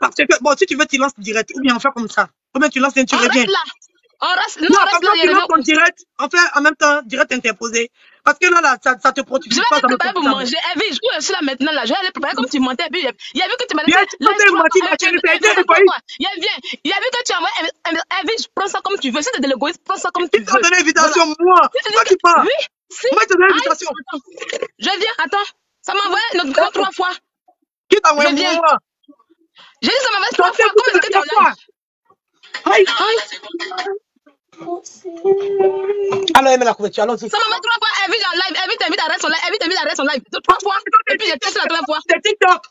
parce que, bon, si tu veux, tu lances direct. Ou bien on fait comme ça. Ou bien tu lances et tu On reviens. reste là. On reste, non, Non, on reste là, tu lances en direct. On fait en même temps direct interposé. Parce que là, là, ça, ça te Je protège vais pas, aller préparer pour manger. Evige, où est-ce là maintenant là? Je vais aller préparer comme tu mentais. Il y a vu que tu m'as dit tu. Il y a vu que tu as envoyé Evige, prends ça comme tu veux. Si c'est de l'égoïsme, prends ça comme tu veux. donné Voilà. l'invitation, moi tu Toi qui parles. oui, si. Moi, je te donne l'invitation. Je viens, attends. Ça m'a envoyé notre trois fois. Qui t'a Je envoyé moi J'ai dit ça m'a envoyé T'as trois fois. Comment la est-ce que tu es en première fois. live? Aïe. Aïe. Alors, elle met la couverture. Allons-y. Ça m'a envoyé trois fois. Evige en live. Evige t'invite à rester en live. Evige t'invite à rester en live. Trois fois. Et puis j'ai testé la première fois. C'est TikTok.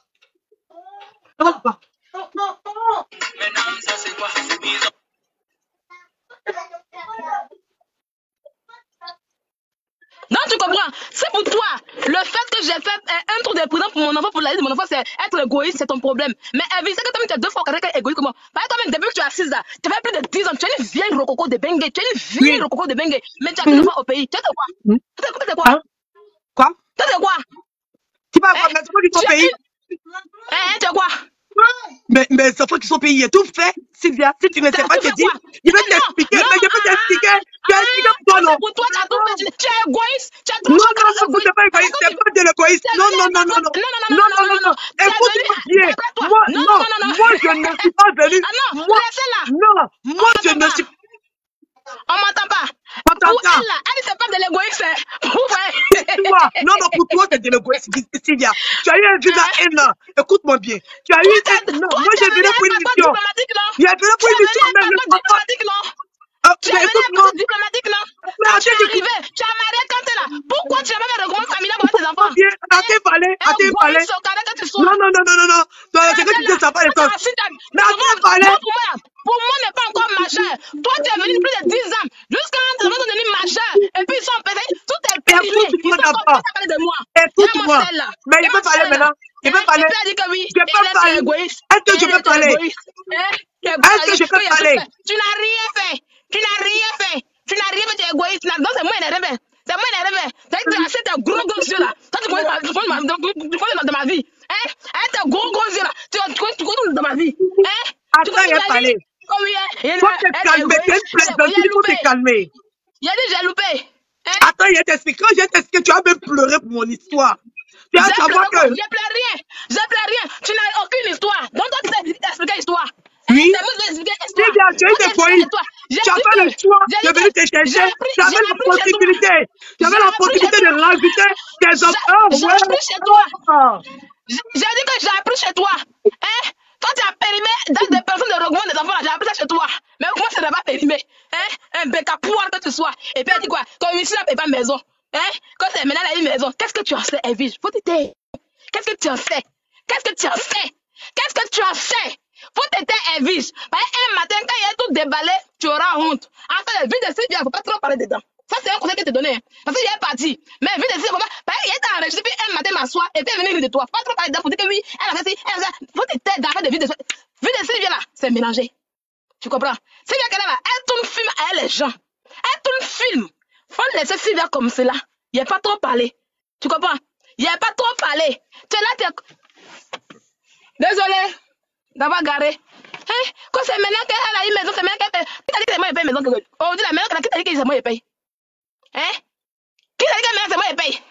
Non, pas. Non, tu comprends. C'est pour toi. Le fait que j'ai fait un, tour de prison pour mon enfant, pour la vie de mon enfant, c'est être égoïste, c'est ton problème. Mais Evie, c'est que toi, tu as deux fois caractère égoïste comme moi. Par exemple, depuis que tu es assise là, tu fais plus de 10 ans, tu es une vieille rococo de Bengue, tu es une vieille rococo de Bengue. Mais tu as de fois au pays. Tu es de quoi? Tu es de quoi? Hein? Quoi? Tu es de quoi? Tu vas enfants qui sont Tu es payés. une. Hein, tu es quoi? Mais, mais les enfants qui sont payés, tout fait. Sylvia, si tu ne sais T'as pas, tout fait dis, quoi je vais non, t'expliquer. non, Mais je peux ah, t'expliquer. ah, Je vais expliquer pour toi, ah, non pour toi, tu as tout fait. Tu tu es égoïste. Tu trop Non, non, non, ce c'est pas Parce égoïste. que C'est tu pas de l'égoïste. tu es Non, non, non, non, non. Non, non, non, Non, non, non, non, non, non, non. Tu es. Écoute-moi bien. Moi, Non, non, non, non, non. moi, je ne suis pas venu. Ah non, Moi, laissez-la. non, On je ne pas. On m'entend pas. t'entends. elle, elle, c'est pas de l'égoïsme. hein. Non, non, pour toi, c'est de l'égoïsme, Sylvia. Tu as eu un visa Hein? un an. Écoute-moi bien. Tu as eu un. Non, moi, j'ai venu pour une mission. Il est venu pour une mission, un Ah, Tu es avec un écoute-moi. passeport diplomatique, non Quand tu es arrivé, tu as marié quand t'es là. Pourquoi tu n'as pas fait de regroupement familial pour tes enfants. À tes palais, à tes palais. Égoïste au Canada que tu Non, non, non, non, non, non. C'est que tu dis ça, pas les t'es t'as- Mais à tes palais. moi, pour moi, n'est pas encore majeur. Toi, tu es venu plus de 10 ans. Jusqu'à un moment donné majeur? Et puis, ils sont pesés. Tout est périmé. Ils sont à parler de moi. Écoute-moi. Mais il peut parler maintenant. Il peut Hein? parler. Je peux parler. Est-ce que je peux parler? Hein? Tu es Est-ce que je peux parler? Tu n'as rien fait. Tu n'as rien fait. Tu n'as rien fait, tu es égoïste. N'as- Non, c'est moi rien fait. C'est moi. C'est que tu as tes gros gros yeux là. Toi, tu connais ma, tu connais ma, tu connais dans ma vie. Hein? Hein, tes gros gros yeux là. Tu, tu, connais- tu connais dans ma vie. Hein? Tu Attends, connais il ma vie. Il Faut te calmer. il Il faut te calmer. Il a dit, j'ai loupé. Hein? Attends, il t'explique. Quand je t'explique, tu as même pleuré pour mon histoire. Tu vas savoir que. J'ai pleuré rien. Pleuré rien. Tu n'as aucune histoire. Donc toi, tu t'es expliqué l'histoire. Oui. Moi, j'ai expliqué égoïste. l'histoire. J'ai Tu as dit fait le choix de venir te chercher. j'ai appris- Tu avais j'ai la possibilité. Tu J'ai avais la possibilité de rajouter tes enfants. j'ai appris chez toi. J'ai dit que j'ai appris chez toi. Hein? Toi, tu as périmé dans des personnes de regroupement des enfants. J'ai appris ça chez toi. Mais moi, ça n'a pas périmé. Hein? Un bec à poire que tu sois. Et puis, elle dit quoi? Comme ici, paye pas maison. Hein? Quand c'est maintenant, elle a une maison. Qu'est-ce que tu en sais, Evie? Faut te. Qu'est-ce que tu en sais? Qu'est-ce que tu en sais? Qu'est-ce que tu en sais? Faut Evie. Parce qu'un matin, quand il a tout déballé, tu auras honte. En fait, la vie de Sylvia, faut pas trop parler dedans. Ça, c'est un conseil que je te donnais. hein. Parce que j'ai parti. Mais vie de faut pas. Qu'il était enregistré, puis un matin, m'assoit, et puis venait rire de toi. Faut pas trop parler dedans. Faut dire que oui, elle a fait ci, elle a fait ça. Faut taire d'affaire de vie de Vie de Sylvia, là, c'est mélangé. Tu comprends? Sylvia, qu'elle est là, elle tourne film à elle, les gens. Elle tourne film. Faut laisser Sylvia comme cela. Il n'y a pas trop parlé. Tu comprends? Il n'y a pas trop parlé. Tu es là, tu es... Désolé d'avoir garé. Hein? Quand c'est maintenant qu'elle a une maison, c'est maintenant qu'elle paye. Qui t'a dit que c'est moi qui paye maison? que- Oh, dis la maintenant, qui t'a dit que c'est moi qui paye? Hein? Qui t'a dit que maintenant c'est moi qui paye?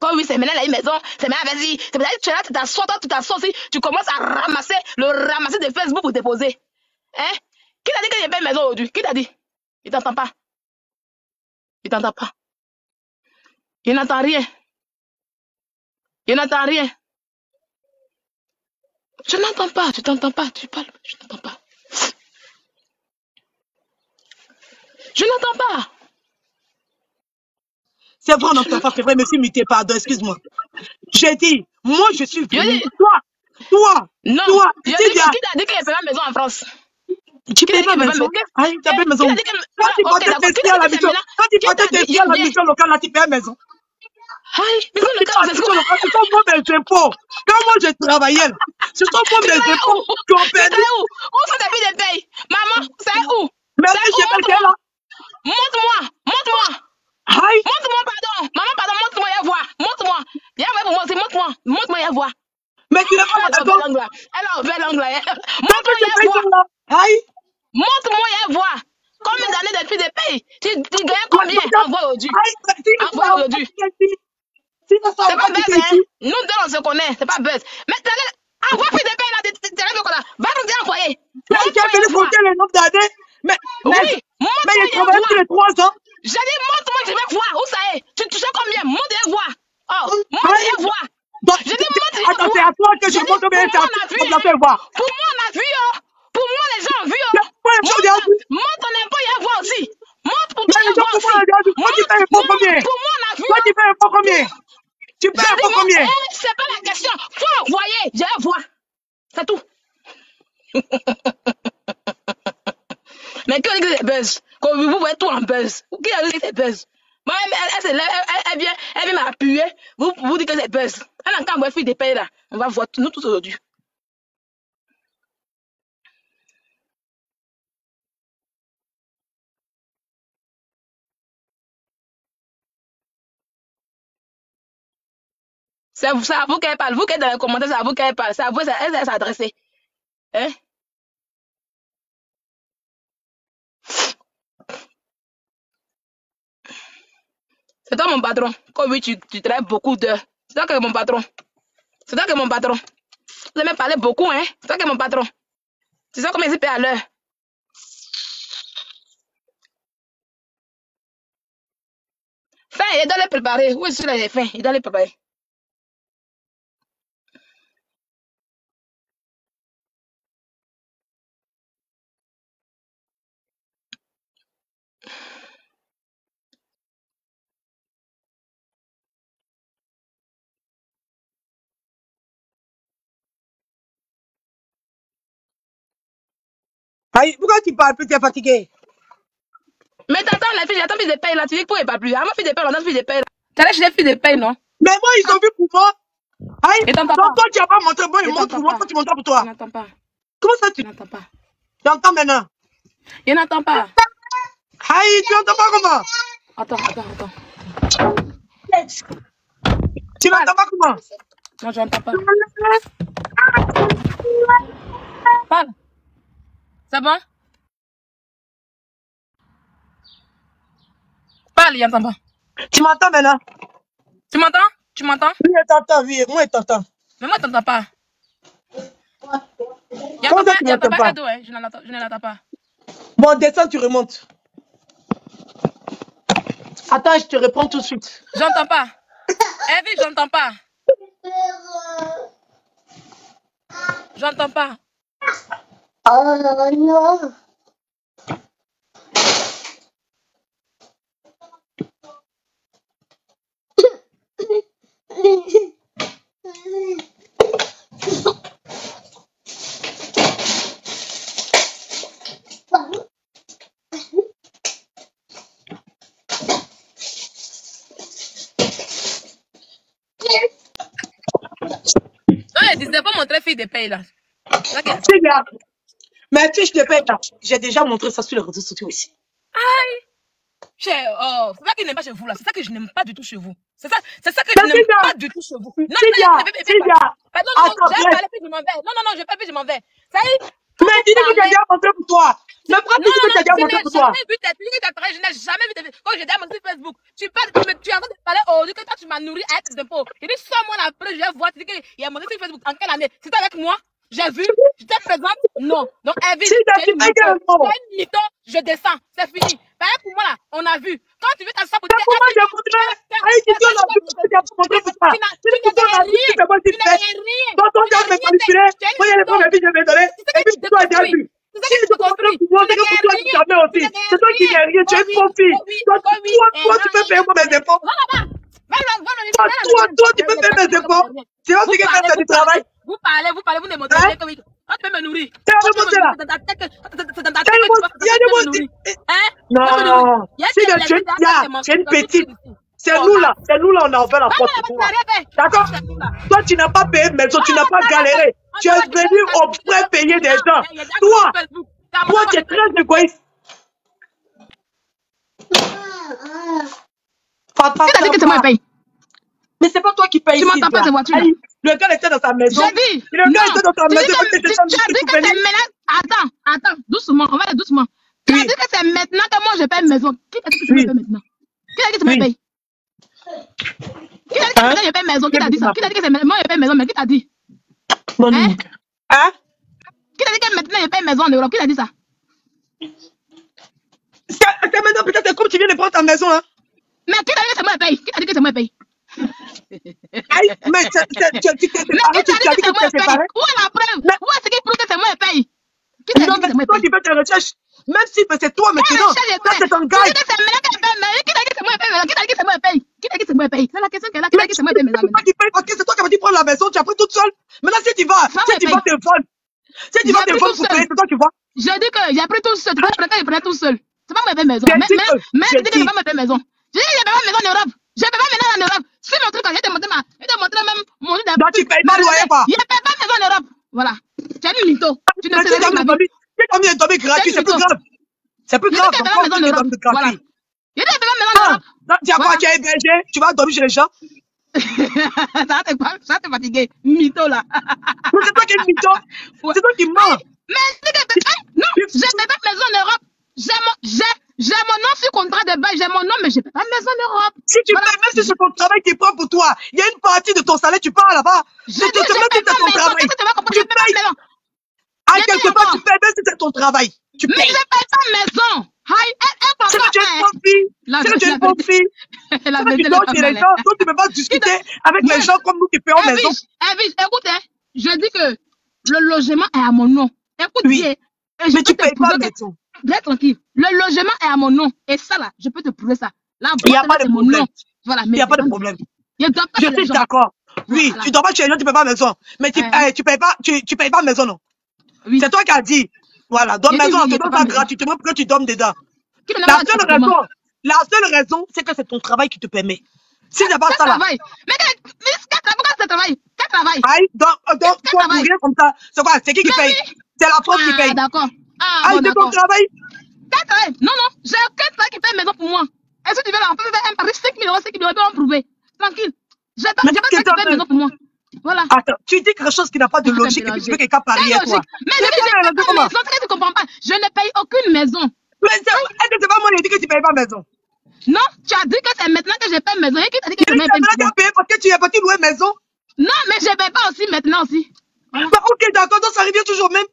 Quand oui, c'est maintenant elle a une maison, c'est maintenant vas-y. C'est que tu es là, tu t'assois, toi, tu t'assois aussi, tu commences à ramasser le ramasser de Facebook pour déposer. Hein? Qui t'a dit que j'ai pas une maison aujourd'hui? Qui t'a dit? Il t'entend pas. Il t'entend pas. Il n'entend rien. Il n'entend rien. Je n'entends pas, je t'entends pas, tu parles, je n'entends pas. Je n'entends pas. C'est vrai, on n'entend pas, c'est vrai, monsieur Muté, pardon, excuse-moi. J'ai dit, moi, je suis Je venu. dis, Toi, toi, non, toi, je dis Sylvia, que qui t'a dit a pas de maison en France? Tu a payes dit pas maison. Aïe, tu payes maison. a dit. Quand tu d'accord. Qui tester à a la dit mission, quand tu dit... à la mission locale, là, tu payes maison. Aïe, mais Quand le cas, c'est ce sont moi mes impôts. Quand moi je travaillais, là, ce sont moi Tu mes travailles impôts perdu. travailles où? Où sont tes filles de paye? Maman, c'est où? Mais C'est où? Montre-moi. là, Montre-moi. Montre-moi. Aïe, Montre-moi, pardon. Maman, pardon, montre-moi, viens voir. Montre-moi. Viens voir pour moi aussi, montre-moi. Montre-moi, viens voir. Mais tu n'es pas Elle a maison. ouvert l'angle Quand Montre-moi, payes voir. Montre-moi, viens voir. Combien d'années de filles de paye? Tu, gagnes combien Envoie aujourd'hui vas aujourd'hui. Tu C'est pas buzz, hein. Nous deux, on se connaît, c'est pas buzz Mais t'as Envoie fille de paye là, t'es là Va nous dire envoyer tu as le nombre d'années, mais, Oui, mais il travaille voir trois ans. J'ai dit, montre-moi, je vais voir. Où ça est. Tu touches combien? Montre et vois. Oh, montre et J'ai dit, montre et attends, c'est à toi que je montre combien ça on l'a hein. fait voir. Pour moi, on a vu. Oh. Pour moi, les gens ont vu. Oh. Mais pourquoi les gens Montre, ont vu montre ton impôt et voir aussi. Montre pour Mais toi les et gens, voir pour aussi. moi, regarde, toi, tu payes pour non, combien pour moi, on a vu. Toi, tu payes pour combien Tu J'ai payes dit, pour montre. combien Eh, c'est pas la question. Faut envoyer. Je vais voir. C'est tout. Mais qui a dit que c'est buzz Quand vous voyez tout en buzz. Qui a dit que c'est buzz Moi, elle, elle, elle, se lève, elle, elle, elle vient, elle vient m'appuyer. Vous, vous dites que c'est buzz. Elle a encore un fille de paye là. On va voir tout- nous tous aujourd'hui. C'est à vous, qu'elle parle. Vous qui êtes dans les commentaires, c'est à vous qu'elle parle. C'est à vous elle, s'adresser. Hein? C'est toi mon patron. Comme tu, tu travailles beaucoup d'heures. C'est toi qui es mon patron. C'est toi qui es mon patron. Vous aimez parler beaucoup, hein? C'est toi qui es mon patron. Tu sais combien ils paient à l'heure? Fin, il doit les préparer. Oui, je suis là, il est fin. Il doit les préparer. Aïe, pourquoi tu parles plus Tu es fatigué? Mais t'attends, la fille, j'attends fille de paye là. Tu dis que pour pas plus. Ah, ma fille de paye, on a fille de paye là. T'as l'air chez les filles de paye, non? Mais moi, ils ont vu pour moi. Aïe, Et t'entends donc pas. toi, tu n'as pas montré. Moi, ils montrent pour moi. Toi, tu montres pour Je toi. n'entends pas. Comment ça, tu Je n'entends pas. tu entends maintenant Je n'entends pas. Aïe, tu entends pas comment? Attends, attends, attends. Tu n'entends pas comment? Non, je n'entends pas. Parle. C'est bon? Parle, il n'entend pas. Tu m'entends maintenant? Tu m'entends? Tu m'entends? Oui, je t'entends, oui. Moi, je t'entends. Mais moi, je t'entends pas. Il n'entend pas, il pas? cadeau, hein. Je ne l'entends je ne l'entends pas. Bon, descends, tu remontes. Attends, je te réponds tout de suite. J'entends pas. Evie, j'entends pas. J'entends pas. Oh non. Non, disait pas montrer fille de paye. Mais fiche de paie, j'ai déjà montré ça sur les réseaux sociaux ici. Cher, oh, c'est ça que je n'aime pas chez vous là. C'est ça que je n'aime pas du tout chez vous. C'est ça, c'est ça que je n'aime pas du tout chez vous. Non, non, non, je je Bah, non, j'ai parlé puis je m'en vais. Non, non, non, je vais pas je m'en vais. Ça y est, Mais dis que tu as déjà montré pour toi. Tu dis non, que tu as déjà je montré n'ai pour toi jamais vu tes tu dis que t'as travaillé, je n'ai jamais vu tes Quand j'ai dit à mon site Facebook, tu parles, tu, es en train de parler aujourd'hui que toi tu m'as nourri avec tes impôts. J'ai dit, sors-moi la preuve, je vais voir. Tu dis qu'il y a mon site Facebook. En quelle année? C'était avec moi? J'ai vu J'étais présente Non. Donc, Si t'as es dit une mytho. je descends. C'est fini. Pareil pour moi là, on a vu. Quand tu veux t'asseoir pour dire, Evie, j'ai montré. tu- on n'as- on rien. bon, Tu n'as rien. Manipulé. Tu es une Moi, il y a les je vais donner. Et puis, tu te toi, j'ai vu. Si je tu te te pour moi, Tu c'est que pour toi, tu t'en aussi. C'est toi qui n'es rien, tu es une fausse fille. oui, Toi, tu peux payer moi mes impôts. Toi, toi, tu peux payer mes impôts. C'est Vous aussi que quand tu as du travail. Vous parlez, vous parlez, vous ne me nourrir. C'est là. C'est tête que- c'est c'est C'est tu des peux me nourrir. Tu peux me nourrir. Non, c'est une petite. C'est nous là. là, c'est nous là, on a ouvert la Ah, porte pour toi. D'accord? C'est. Toi, tu n'as pas payé maison, tu Ah, n'as pas on galéré. on Tu es venu on au payer des gens. Toi, toi, tu es très égoïste. Papa, Qui Mais c'est pas toi qui payes Tu ici. m'entends pas, voitures-là Aïe, Le gars était dans sa maison. J'ai dit. Le gars était dans sa Tu maison. dis que- que tu- c'est ça, tu as tu dit que c'est maintenant. Attends, attends, doucement, on va aller doucement. Tu Oui. as dit que c'est maintenant que moi je paye maison. Qui t'a dit que tu Oui. me payes maintenant? Qui t'a dit que tu me Oui. payes? Qui t'a dit que Hein? maintenant je paye maison? Qui t'a dit ça? Qui t'a dit que c'est moi je paye maison Mais qui t'a dit? Monique. Hein? Qui t'a dit que maintenant je paye maison en Europe? Qui t'a dit ça? C'est c'est maintenant, peut-être, c'est comme tu viens de prendre ta maison, hein. Mais qui t'a dit que c'est moi qui paye? Qui t'a dit que c'est moi qui paye? Aïe, mais c'est- c'est- tu tu t'es séparé, tu t'a dit tu as dit que c'est moi tu qui es paye. Où est la preuve? Mais- Où est-ce qui prouve que c'est moi qui paye Qui t'a Non, dit que mais c'est moi c'est toi qui paye qui fais tes recherches. Même si c'est toi Ouais, maintenant. ça, je Ça, sais. c'est ton Tu dis que c'est maintenant que je paye mais Qui t'a dit que c'est moi qui paye Qui t'a dit que c'est moi qui paye Qui t'a dit que c'est moi qui paye C'est la question qu'elle a. Qui t'a Mais dit que c'est moi qui paye c'est maintenant toi qui paye parce que c'est toi qui as dit prendre la maison, tu as pris toute seule. Maintenant, si tu vas, si tu paye. vas téléphone, si tu J'ai vas pris téléphone toute pour payer, c'est toi qui vois. J'ai dit que j'ai pris tout seul. Tu vois, je prenais tout seul. C'est pas moi qui paye maison. J'ai Mais, dit que- j'ai je dis que dit- c'est pas moi qui paye maison. J'ai dit que je paye pas maison en Europe. Je paye pas maison en Europe. Si mon truc, je vais te montrer ma, je vais te montrer même mon truc Donc, tu payes pas ma- loyer, quoi. Je paye pas maison en Europe. Voilà. Tu es une mytho. Tu ne Mais sais si t'as mis un tombé gratuit, c'est plus grave. C'est plus grave. que je Donc, paye pas maison en tu Europe. Voilà. Je je paye pas maison en Ah, Europe. tu as quoi? Tu es hébergé, tu vas dormir chez les gens? ça va te ça va te fatiguer. Mytho, là. Mais c'est toi qui es mytho. C'est toi qui mens. Mais hein, non, je ne paye pas maison en Europe. J'ai j'ai, mon nom sur contrat de bail, j'ai mon nom, mais je ne paye pas maison en Europe. Si tu Voilà. payes, même si c'est ton travail qui prend pour toi, il y a une partie de ton salaire, tu pars là-bas. Je te c'est ton maison. travail. Tu payes. Je quelque part, tu payes, même si c'est ton travail. Tu Mais payes. je ne paye pas maison. C'est que tu es une bonne fille. La C'est que tu es une bonne fille. La tu dors chez les gens. Toi, tu ne peux pas discuter avec les gens comme nous qui payons maison. écoute, hein, je dis que le logement est à mon nom. Écoute Oui. Mais tu te payes pas maison. Reste tranquille. Le logement est à mon nom. Et ça, là, je peux te prouver ça. La Il n'y a pas de problème. Voilà, Il n'y a pas de problème. Je dois suis d'accord. Oui, tu dors pas chez les gens, tu ne payes pas maison. Mais tu, Ouais. eh, payes pas, tu, tu payes pas maison, non. C'est toi qui as dit. Voilà, dit maison, on te a donne pas gratuitement pour que tu dormes dedans. La seule raison, la seule raison, c'est que c'est ton travail qui te permet. Si c'est pas ça là, travail? Mais quel, travail? Quel travail? aïe, donc, donc, toi, pour rien comme ça, c'est quoi? C'est qui qui paye? C'est la France qui Ah, paye. d'accord. Ah, Aïe, bon, c'est ton travail. Travail? Non, non, j'ai aucun travail qui paye maison pour moi. Est-ce que tu veux leur faire un pari 5 000 euros, 5 000 euros, en prouver. Tranquille. J'ai pas, pas travail qui paye maison pour moi. Voilà. Attends, tu dis quelque chose qui n'a pas de Ah, logique et tu veux quelqu'un parier, toi. logique. Mais je logique, paye pas maison. Tu comprends pas. Je ne paye aucune maison. Mais c'est est-ce que c'est pas moi qui ai dit que tu payes pas maison? Non, tu as dit que c'est maintenant que je paye maison. Et qui t'a dit que Tu je ne paye pas là tu as payé parce que tu es parti louer maison. Non, mais je ne paye pas aussi maintenant aussi. Bah, ok, d'accord, donc ça revient toujours même.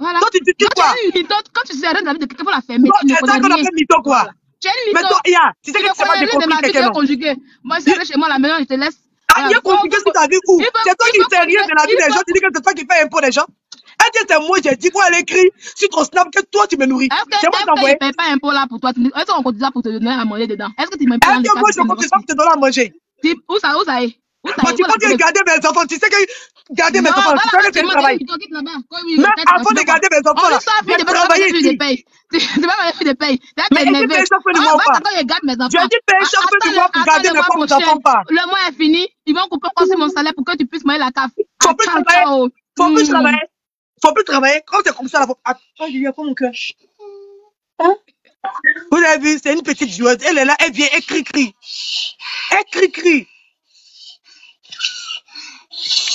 Voilà. Toi, tu Quand tu quoi? quand tu sais rien de la vie de quelqu'un, il faut la fermer. Toi, Tu connais qu'on appelle mytho, quoi. Tu es une Mais mytho. toi, ya, tu sais Tu que tu sais pas déconstruire tu quelqu'un, non? Moi, si tu chez moi la maison, je te laisse. Ah, il est compliqué sur ta vie où? C'est toi qui sais rien de la vie des gens, tu dis que c'est toi qui paye impôt des gens. Elle dit, c'est moi, j'ai dit, moi, elle écrit sur ton snap que toi, tu me nourris. Est-ce que, est-ce que je envoyé. ne paye pas un pot là pour toi? Tu- Est-ce qu'on continue pour te donner à manger dedans? Est-ce que tu me payes Elle dit, moi, je compte ça pour te donner à manger. Où ça, où ça est? Où ça est? tu Où la peux dire, preuve garder mes enfants. Tu sais que garder mes enfants, tu sais que oui, Mais avant de tu garder mes enfants, lui pas de ici. Tu vas pas de paye. Tu vas Mais Ah, mois ou va pas je paye pour attends garder le mes enfants, pas. Le mois est fini. Ils vont couper encore sur mon salaire pour que tu puisses manger la CAF. Faut plus travailler. Faut plus travailler. Faut plus travailler. Quand c'est comme ça, là, faut... Attends, Julien, faut mon cœur. Hein? Vous avez vu, c'est une petite joueuse. Elle est là, elle vient, elle crie, crie. Elle crie, crie.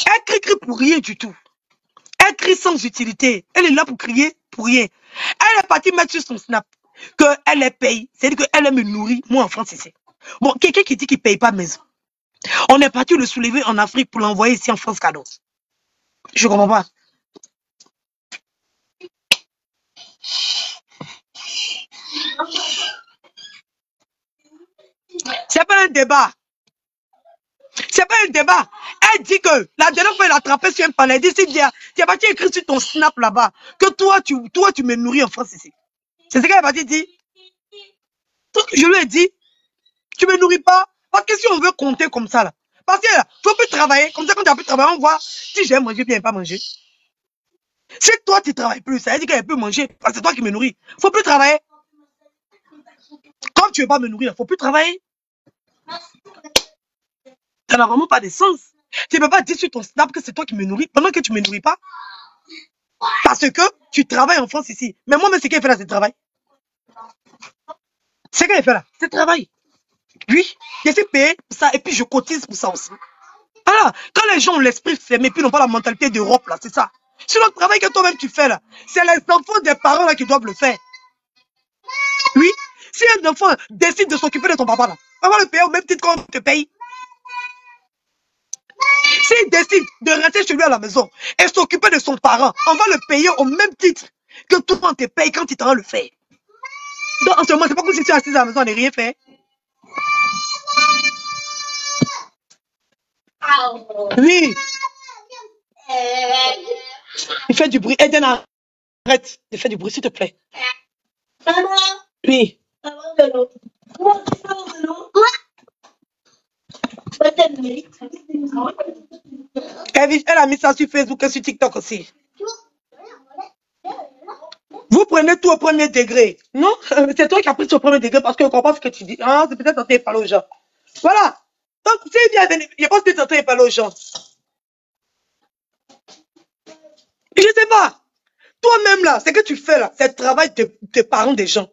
Elle crie, crie pour rien du tout. Elle crie sans utilité. Elle est là pour crier pour rien. Elle est partie mettre sur son snap qu'elle est paye. C'est-à-dire qu'elle me nourrit. Moi, en France, ici. Bon, quelqu'un qui dit qu'il paye pas maison. On est parti le soulever en Afrique pour l'envoyer ici en France cadeau. Je comprends pas. C'est pas un débat. C'est pas un débat. Elle dit que la dernière fois, elle a attrapé sur un palais. Elle dit, c'est. Tu as parti écrire sur ton snap là-bas que toi, tu, toi, tu me nourris en France ici. C'est ce qu'elle a parti dire. Donc, je lui ai dit, tu me nourris pas. Parce que si on veut compter comme ça, là, parce qu'il faut plus travailler. Comme ça, quand tu as plus travailler, on voit si j'ai mangé bien, pas mangé. Si toi, tu travailles plus, ça veut dire qu'elle peut manger, parce que c'est toi qui me nourris. Faut plus travailler. Comme tu veux pas me nourrir, faut plus travailler. Ça n'a vraiment pas de sens. Tu ne peux pas dire sur ton snap que c'est toi qui me nourris pendant que tu ne me nourris pas. Parce que tu travailles en France ici. Mais moi-même, ce qu'elle fait là, c'est travail. Ce qu'elle fait là, c'est travail. Oui, je suis payé pour ça et puis je cotise pour ça aussi. Alors, quand les gens ont l'esprit fermé, puis n'ont pas la mentalité d'Europe, là, c'est ça. C'est le travail que toi-même tu fais là. C'est les enfants des parents là qui doivent le faire. Oui, si un enfant décide de s'occuper de ton papa là, on va le payer au même titre qu'on te paye. S'il décide de rester chez lui à la maison et s'occuper de son parent, on va le payer au même titre que tout le monde te paye quand il t'en le fait. Donc en ce moment, c'est pas comme si tu es assis à la maison et rien fait. Oui, il fait du bruit. Eden, arrête de faire du bruit, s'il te plaît. Oui. maman, de l'eau. Moi, je veux de l'eau. Moi, t'aimes bien. Elle, a mis ça sur Facebook et sur TikTok aussi. Vous prenez tout au premier degré. Non, euh, c'est toi qui as pris au premier degré parce que je comprends ce que tu dis. Ah, c'est peut-être en train de parler aux gens. Voilà. Donc, c'est bien, je pense que tu train de parler aux gens. Je sais pas. Toi-même là, ce que tu fais là, c'est le travail de parents des gens.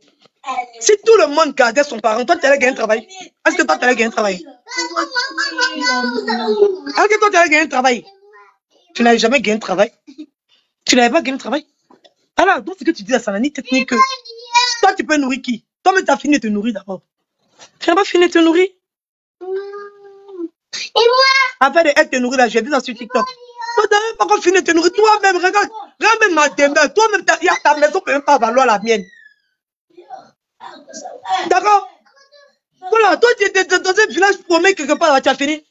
Si tout le monde gardait son parent, toi tu allais gagner un travail. Est-ce que toi tu allais gagner un travail? Est-ce que toi tu allais gagner un travail? Tu n'avais jamais gagné un travail? Tu n'avais pas gagné un travail? Alors, donc ce que tu dis à Sanani, technique que toi tu peux nourrir qui? Toi-même tu as fini de te nourrir d'abord. Tu n'as pas fini de te nourrir? Et moi, Après de te nourrir là, j'ai vu ça sur TikTok. Toi tu n'as pas encore fini de te nourrir. Toi-même, regarde, regarde même ma demeure. Toi-même, ta, y a- ta maison ne peut même pas valoir la mienne. D'accord Voilà, toi tu es dans un village paumé quelque part là, tu as fini.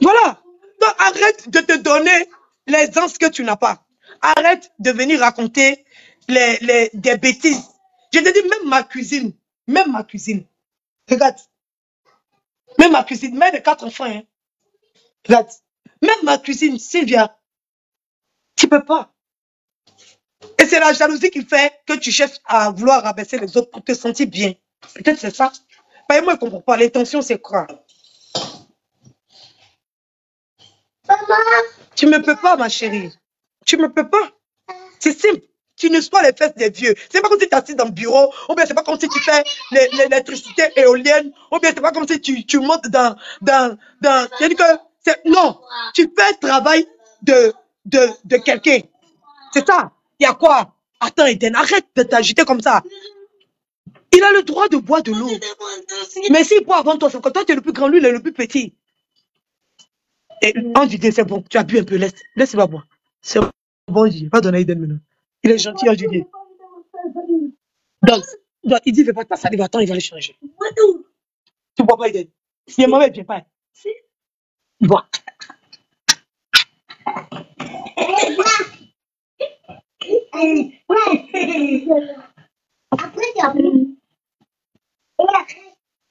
Voilà. Donc arrête de te donner les que tu n'as pas. Arrête de venir raconter les, les, des bêtises. Je te dis, même ma cuisine, même ma cuisine. Regarde. Même ma cuisine, mère de quatre enfants. Hein. Regarde. Même ma cuisine, Sylvia, tu peux pas. Et c'est la jalousie qui fait que tu cherches à vouloir rabaisser les autres pour te sentir bien. Peut-être c'est ça. Bah, moi, je ne comprends pas. L'intention, c'est quoi? Maman, Tu ne peux pas, ma chérie. Tu ne peux pas. C'est simple. Tu ne sois les fesses des vieux. C'est pas comme si tu assis dans le bureau, ou bien c'est pas comme si tu fais l'é- l'électricité éolienne, ou bien c'est pas comme si tu, tu montes dans, dans, dans, c'est-à-dire que c'est, non. Tu fais le travail de, de, de quelqu'un. C'est ça. Il y a quoi? Attends, Eden, arrête de t'agiter comme ça. Il a le droit de boire de l'eau. Mais s'il boit avant toi, c'est que toi, tu es le plus grand, lui, il est le plus petit. Et on dit, c'est bon, tu as bu un peu, laisse, laisse-le boire. C'est bon, je va donner Eden maintenant. Il est gentil, hein, Julien. Donc, donc, il dit, fais pas ta salive, attends, il va le changer. Tu bois pas, Eden. Si est mauvais, viens pas. Bois. Après.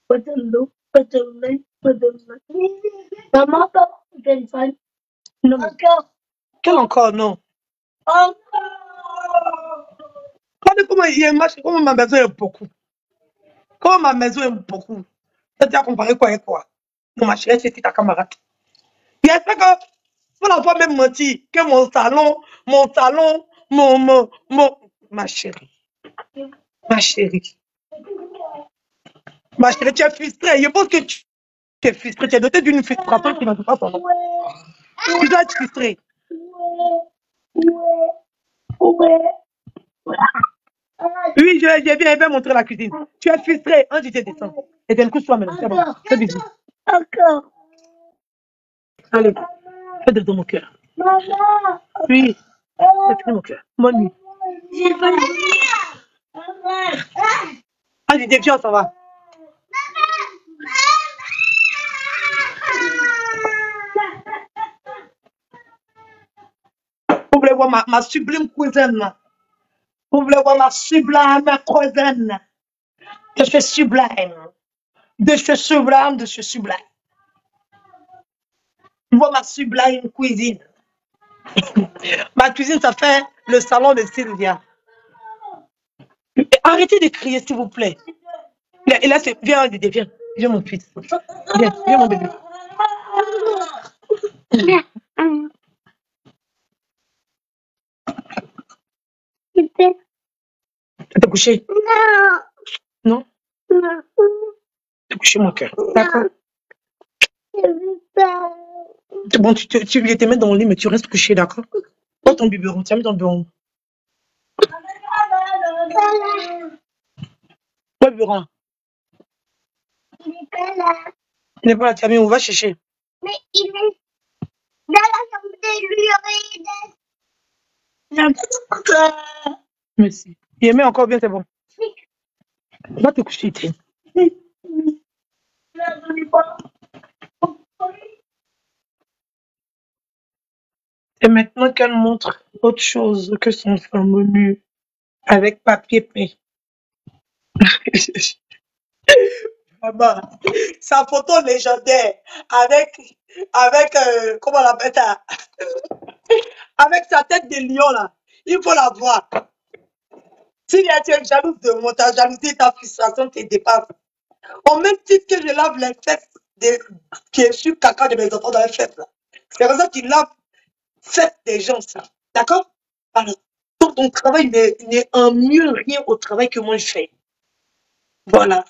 Pas pas de lait, pas de lait. Maman, encore au téléphone. Non, Encore. quel encore, non. Encore. Regardez comment il y a un match, comment ma maison est beaucoup? Comment ma maison est beaucoup? As comparé quoi et quoi Non, ma chérie, c'est ta camarade. Il y a ça que, pour la fois même menti, que mon salon, mon salon, mon, mon, mon, ma chérie, ma chérie, ma chérie, tu es frustrée. Je pense que tu, tu es frustrée. Tu es dotée d'une frustration qui ne peut pas. Ouais. Tu dois être frustrée. Oui, je, je viens, je vais montrer la cuisine. Tu es frustrée. Un du descend. Et d'un coup, toi maintenant. C'est bon. Fais bisous. Encore. Allez, fais de mon cœur. Maman. Oui, Fais de mon cœur. Bonne nuit. Ah. Ah, du viens, ça va. Vous voulez voir ma, sublime cousine. Vous voulez voir ma sublime cousine. De ce sublime. De ce sublime, de ce sublime. Tu vois ma sublime cuisine. Ma cuisine, ça fait le salon de Sylvia. Arrêtez de crier, s'il vous plaît. Viens, viens. Viens, mon fils. Viens, viens, mon bébé. T'es couché? Non, Non non, Tu t'es couché, mon cœur. D'accord. Bon, tu, te- tu viens te mettre dans le lit, mais tu restes couché, d'accord? Prends ton biberon. Tu as mis ton biberon. Quoi, biberon Il est pas là. Il n'est pas là, mis où? Va chercher. Mais il est dans la chambre de l'urine. Merci. Il aimait encore bien, c'est bon. Va te coucher, Étienne. Et maintenant qu'elle montre autre chose que son fameux mur avec papier peint. Maman, sa photo légendaire avec, avec, euh, comment on? Avec sa tête de lion là. Il faut la voir. Si tu es jalouse de moi, ta jalousie, ta frustration te dépasse. Au même titre que je lave les fesses de, qui est sur caca de mes enfants dans les fesses là. C'est comme ça tu laves fesses des gens ça. D'accord? Alors, ton travail n'est n'est en mieux rien au travail que moi je fais. Voilà.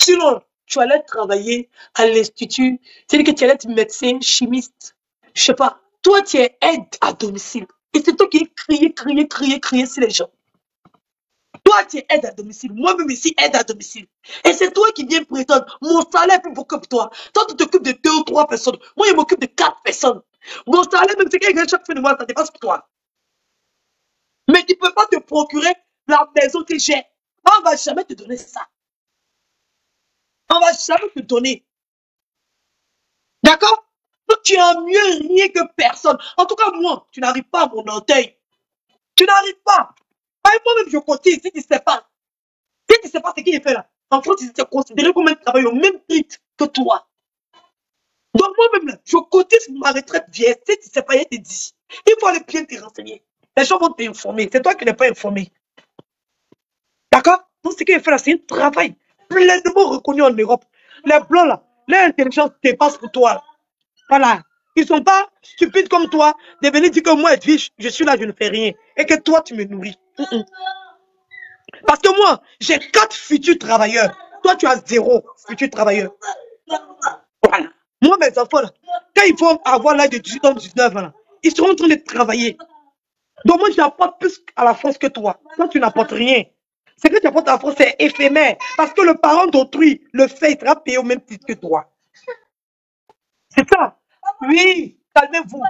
Sinon, tu allais travailler à l'institut, c'est-à-dire que tu allais être médecin, chimiste, je sais pas. Toi, tu es aide à domicile. Et c'est toi qui crier, crier, crier, crier sur les gens. Toi, tu es aide à domicile. Moi-même ici, aide à domicile. Et c'est toi qui viens prétendre. Mon salaire est plus beaucoup que toi. Toi, tu t'occupes de deux ou trois personnes. Moi, je m'occupe de quatre personnes. Mon salaire, même si quelqu'un chaque fin de mois, ça dépasse pour toi. Mais tu ne peux pas te procurer la maison que j'ai. On ne va jamais te donner ça. On ne va jamais te donner. D'accord? Donc, tu en mieux rien que personne. En tout cas, moi, tu n'arrives pas à mon orteil. Tu n'arrives pas. Même moi-même, je cotise si tu ne sais pas. Si tu ne sais pas ce qu'il fait là. En France, ils te considérés comme un travail au même titre que toi. Donc, moi-même, je cotise ma retraite vieille. Si tu ne sais pas, il te dit. Il faut aller bien te renseigner. Les gens vont t'informer. C'est toi qui n'es pas informé. D'accord? Donc, ce qu'il fait là, c'est un travail pleinement reconnu en Europe. Les blancs là, leur intelligence dépasse pour toi. là. Voilà. Ils ne sont pas stupides comme toi de venir dire que moi, Edwige, je suis là, je ne fais rien. Et que toi, tu me nourris. Parce que moi, j'ai quatre futurs travailleurs. Toi, tu as zéro futur travailleur. Voilà. Moi, mes enfants, là, quand ils vont avoir l'âge de 18 ans, 19 ans, ils seront en train de travailler. Donc, moi, je n'apporte plus à la France que toi. Toi, tu n'apportes rien. Ce que tu apportes à la France, c'est éphémère. Parce que le parent d'autrui le fait, il sera payé au même titre que toi. C'est ça. Oui, calmez-vous.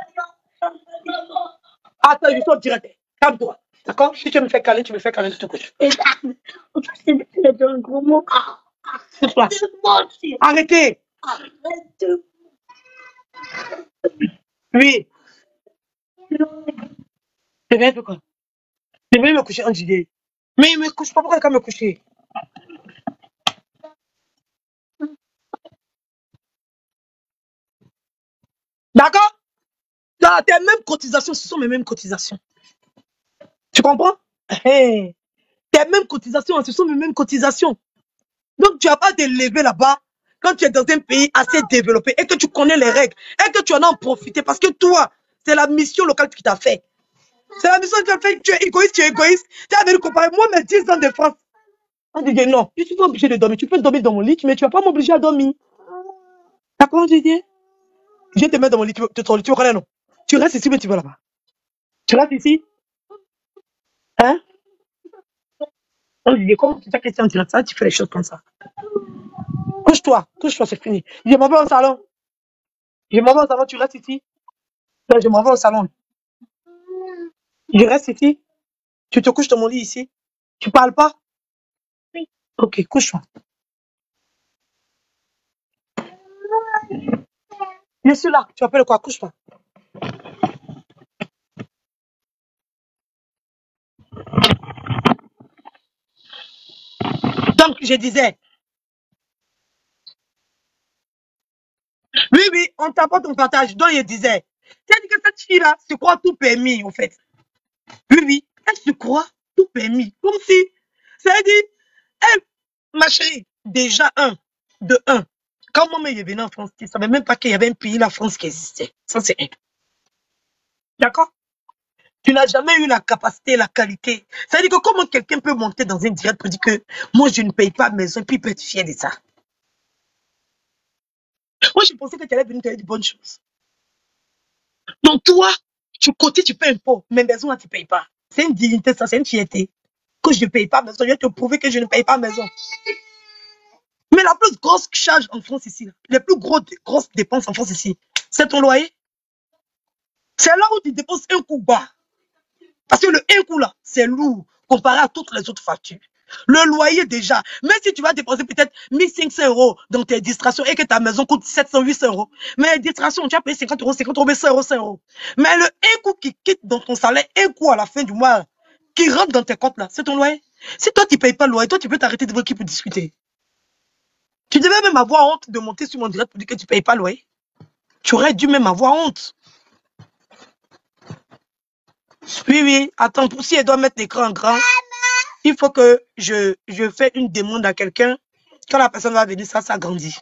Attends, je sors direct. Calme-toi. D'accord? Si tu me fais câlin, tu me fais câlin, te couches. Et c'est c'est un gros mot. C'est toi. C'est. Arrêtez. Arrête. Oui. Viens de quoi Je viens me coucher en idée. Mais il me couche pas, pourquoi il me coucher? D'accord? Tes mêmes cotisations, ce sont mes mêmes cotisations. Comprends? Tes mêmes cotisations, ce sont mes mêmes cotisations. Donc, tu n'as pas de lever là-bas quand tu es dans un pays assez développé et que tu connais les règles et que tu en as en profité parce que toi, c'est la mission locale qui t'a fait. C'est la mission qui t'a fait. Tu es égoïste, tu es égoïste. Tu as venu comparer moi, mes 10 ans de France. On dit non, je suis pas obligé de dormir. Tu peux dormir dans mon lit, mais tu vas pas m'obliger à dormir. D'accord, Didier Je vais te mettre dans mon lit. Tu tu, tu, tu connais, non? Tu restes ici, mais tu vas là-bas. Tu restes ici Hein On dit, comment tu t'as question en direct ça Tu fais les choses comme ça. Couche-toi, couche-toi, c'est fini. Je m'en vais au salon. Je m'en vais au salon, tu restes ici. Non, je m'en vais au salon. Je reste ici. Tu te couches dans mon lit ici. Tu parles pas? Oui. Ok, couche-toi. Je suis là. Tu appelles quoi? Couche-toi. Je disais. Oui, oui. on t'apporte ton partage. Donc, il disait, c'est-à-dire que cette fille-là se croit tout permis, en fait. Oui, oui, elle se croit tout permis. Comme si, c'est-à-dire, elle, ma chérie, déjà un, de un. Quand moi, je venais en France, je ne savais même pas qu'il y avait un pays, la France, qui existait. Ça, c'est un. D'accord? Tu n'as jamais eu la capacité, la qualité. C'est-à-dire que comment quelqu'un peut monter dans un direct pour dire que moi, je ne paye pas maison, puis il peut être fier de ça. Moi, je pensais que tu allais venir te dire de bonnes choses. Donc, toi, tu côté, tu payes un pot, mais maison, là, tu ne payes pas. C'est une dignité, ça, c'est une fierté. Que je ne paye pas maison, je vais te prouver que je ne paye pas maison. Mais la plus grosse charge en France ici, les plus gros, grosses dépenses en France ici, c'est ton loyer. C'est là où tu dépenses un coup bas. Parce que le un coup là, c'est lourd comparé à toutes les autres factures. Le loyer déjà, même si tu vas dépenser peut-être 1500 euros dans tes distractions et que ta maison coûte 700, 800 euros, mais les distractions, tu vas payer 50 euros, 50 euros, 100 euros, 100 euros. Mais le un coup qui quitte dans ton salaire, un coup à la fin du mois, qui rentre dans tes comptes là, c'est ton loyer. Si toi tu payes pas le loyer, toi tu peux t'arrêter devant qui pour discuter. Tu devais même avoir honte de monter sur mon direct pour dire que tu ne payes pas le loyer. Tu aurais dû même avoir honte. Oui, oui, attends, si elle doit mettre l'écran en grand, il faut que je, je fais une demande à quelqu'un. Quand la personne va venir, ça s'agrandit.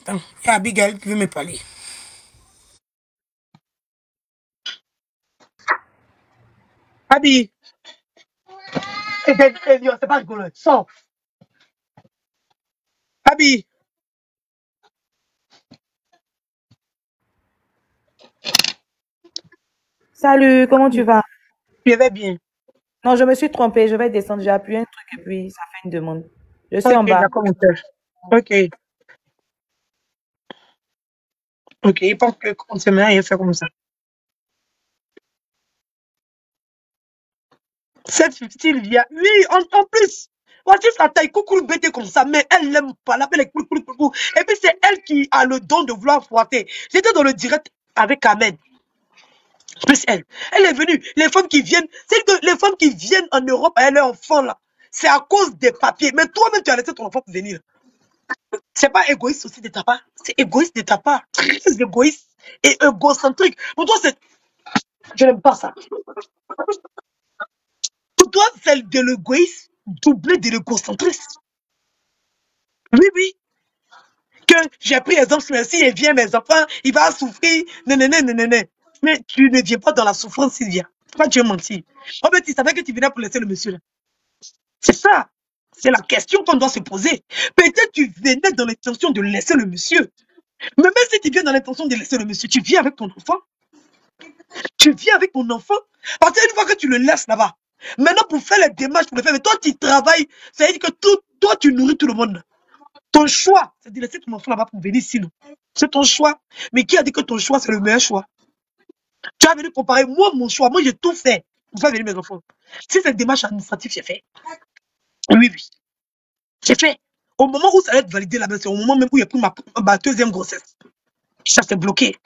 Attends, il y a Abigail qui veut me parler. Abi, eh, yo, c'est pas rigolo. Sors. Abi, Salut, comment tu vas? je vais bien. Non, je me suis trompée, je vais descendre, j'ai appuyé un truc et puis ça fait une demande. Je suis en Ok, bas. d'accord, mon père. Ok. Ok, il pense que on se met à rien faire comme ça. Cette Sylvia, oui, en, en plus, voici sa taille, coucou bêté comme ça, mais elle n'aime pas, l'appelle les coucou, coucou. Et puis c'est elle qui a le don de vouloir fouetter. J'étais dans le direct avec Ahmed. Plus elle. Elle est venue. Les femmes qui viennent, c'est que les femmes qui viennent en Europe avec leurs enfants là, c'est à cause des papiers. Mais toi-même, tu as laissé ton enfant venir. C'est pas égoïste aussi de ta part. C'est égoïste de ta part. Très égoïste et égocentrique. Pour toi, c'est. Je n'aime pas ça. Toi, c'est de l'égoïsme doublé de l'égocentrisme. Oui, oui. Que j'ai pris exemple, si il vient, mes enfants, il va souffrir. Non, non, non, non, non. Mais tu ne viens pas dans la souffrance, Sylvia. Pourquoi tu es menti En fait, tu savais que tu venais pour laisser le monsieur là. C'est ça. C'est la question qu'on doit se poser. Peut-être tu venais dans l'intention de laisser le monsieur. Mais même si tu viens dans l'intention de laisser le monsieur, tu viens avec ton enfant. Tu viens avec ton enfant. Parce qu'une fois que tu le laisses là-bas, maintenant pour faire les démarches, pour le faire, mais toi tu travailles, ça veut dire que toi tu nourris tout le monde. Ton choix, c'est de laisser ton enfant là-bas pour venir ici. C'est ton choix. Mais qui a dit que ton choix, c'est le meilleur choix? Tu as venu comparer moi, mon choix. Moi, j'ai tout fait pour faire venir mes enfants. Si cette démarche administrative, j'ai fait. Oui, oui. J'ai fait. Au moment où ça va être validé là-bas, c'est au moment même où j'ai pris ma, ma deuxième grossesse. Ça s'est bloqué.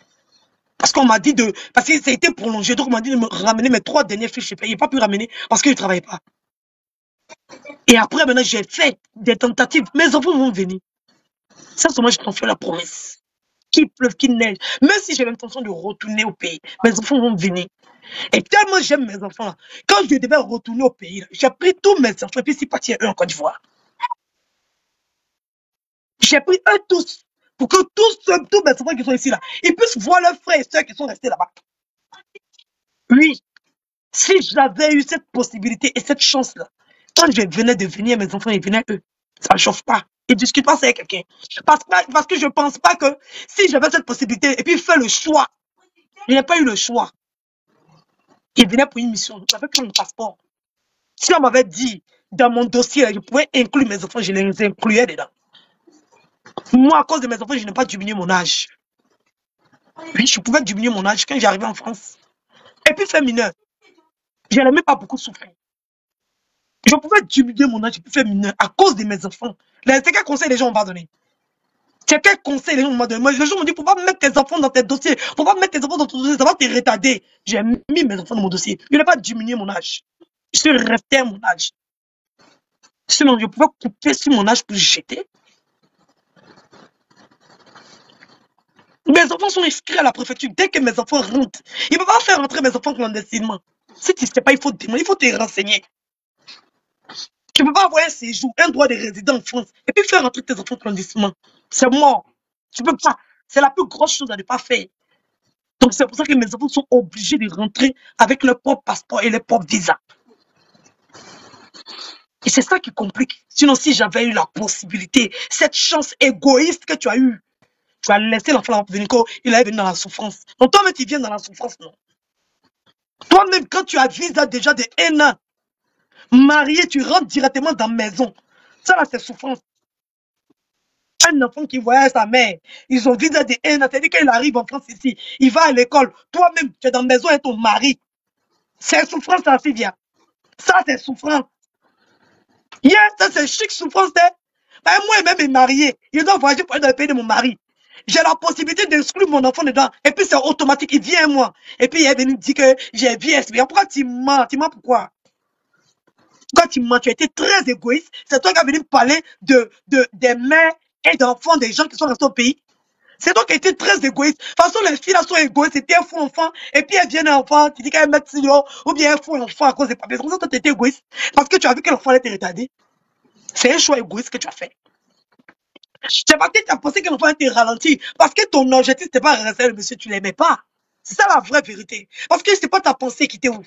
Parce qu'on m'a dit de. Parce que ça a été prolongé. Donc, on m'a dit de me ramener mes trois dernières fiches. Je n'ai pas pu ramener parce que je ne travaillais pas. Et après, maintenant, j'ai fait des tentatives. Mes enfants vont venir. Ça, c'est moi, je t'en fais la promesse. Qu'il pleuve, qu'il neige. Même si j'ai l'intention de retourner au pays, mes enfants vont venir. Et tellement j'aime mes enfants. Quand je devais retourner au pays, j'ai pris tous mes enfants et puis c'est parti eux en Côte d'Ivoire. J'ai pris eux tous pour que tous, ceux- tous mes enfants qui sont ici là, ils puissent voir leurs frères et sœurs qui sont restés là-bas. Oui, si j'avais eu cette possibilité et cette chance-là, quand je venais de venir, mes enfants, ils venaient eux. Ça ne chauffe pas. Ils ne discutent pas avec quelqu'un. Parce, que- parce que je ne pense pas que si j'avais cette possibilité et puis faire le choix, je n'ai pas eu le choix. Ils venaient pour une mission. J'avais pris mon passeport. Si on m'avait dit dans mon dossier, je pouvais inclure mes enfants, je les incluais dedans. Moi, à cause de mes enfants, je n'ai pas diminué mon âge. Oui, je pouvais diminuer mon âge quand j'arrivais en France. Et puis faire mineur. Je n'aimais pas beaucoup souffrir. Je pouvais diminuer mon âge et puis faire mineur à cause de mes enfants. C'est quel conseil les gens vont pas donner? C'est quel conseil les gens m'ont donné Moi, les gens m'ont dit, faut pas mettre tes enfants dans tes dossiers? Faut pas mettre tes enfants dans ton dossier, ça va te retarder. J'ai mis mes enfants dans mon dossier. Je n'ai pas diminué mon âge. Je suis resté à mon âge. Sinon, je pouvais couper sur mon âge pour jeter. Mes enfants sont inscrits à la préfecture. Dès que mes enfants rentrent, ils ne peuvent pas faire rentrer mes enfants clandestinement. Si tu ne sais pas, il faut te renseigner. Tu ne peux pas avoir un séjour, un droit de résider en France, et puis faire rentrer tes enfants clandestinement. C'est mort. Tu ne peux pas. C'est la plus grosse chose à ne pas faire. Donc c'est pour ça que mes enfants sont obligés de rentrer avec leur propre passeport et leur propre visa. Et c'est ça qui complique. Sinon, si j'avais eu la possibilité, cette chance égoïste que tu as eue, tu as laissé l'enfant venir, il est venu dans la souffrance. Donc toi-même, tu viens dans la souffrance, non. Toi-même, quand tu as visa déjà de un an, marié, tu rentres directement dans la maison. Ça, là, c'est souffrance. Un enfant qui voyage sa mère, ils ont visa de un an, c'est-à-dire qu'il arrive en France ici, il va à l'école. Toi-même, tu es dans la maison avec ton mari. C'est souffrance, ça, Sylvia. Ça, c'est souffrance. Yeah, ça, c'est chic souffrance. Hein? Ben, moi, même marié. Il doit voyager pour aller dans le pays de mon mari. J'ai la possibilité d'exclure mon enfant dedans. Et puis, c'est automatique. Il vient, moi. Et puis, il est venu dire que j'ai. Mais pourquoi tu mens? Tu mens pourquoi? Quand tu mens, tu as été très égoïste. C'est toi qui as venu parler de, de, des mères et d'enfants des gens qui sont restés au pays. C'est toi qui as été très égoïste. De toute façon, les filles là sont égoïstes. C'était un faux enfant. Et puis, elles viennent enfant. Tu dis qu'elles mettent sur ou bien un faux enfant à cause des papiers. C'est comme ça, toi, tu étais égoïste. Parce que tu as vu que l'enfant était retardé. C'est un choix égoïste que tu as fait. C'est parce que tu as pensé que l'enfant était ralenti. Parce que ton objectif, c'était pas rester le monsieur, tu l'aimais pas. C'est ça la vraie vérité. Parce que c'est pas ta pensée qui était où.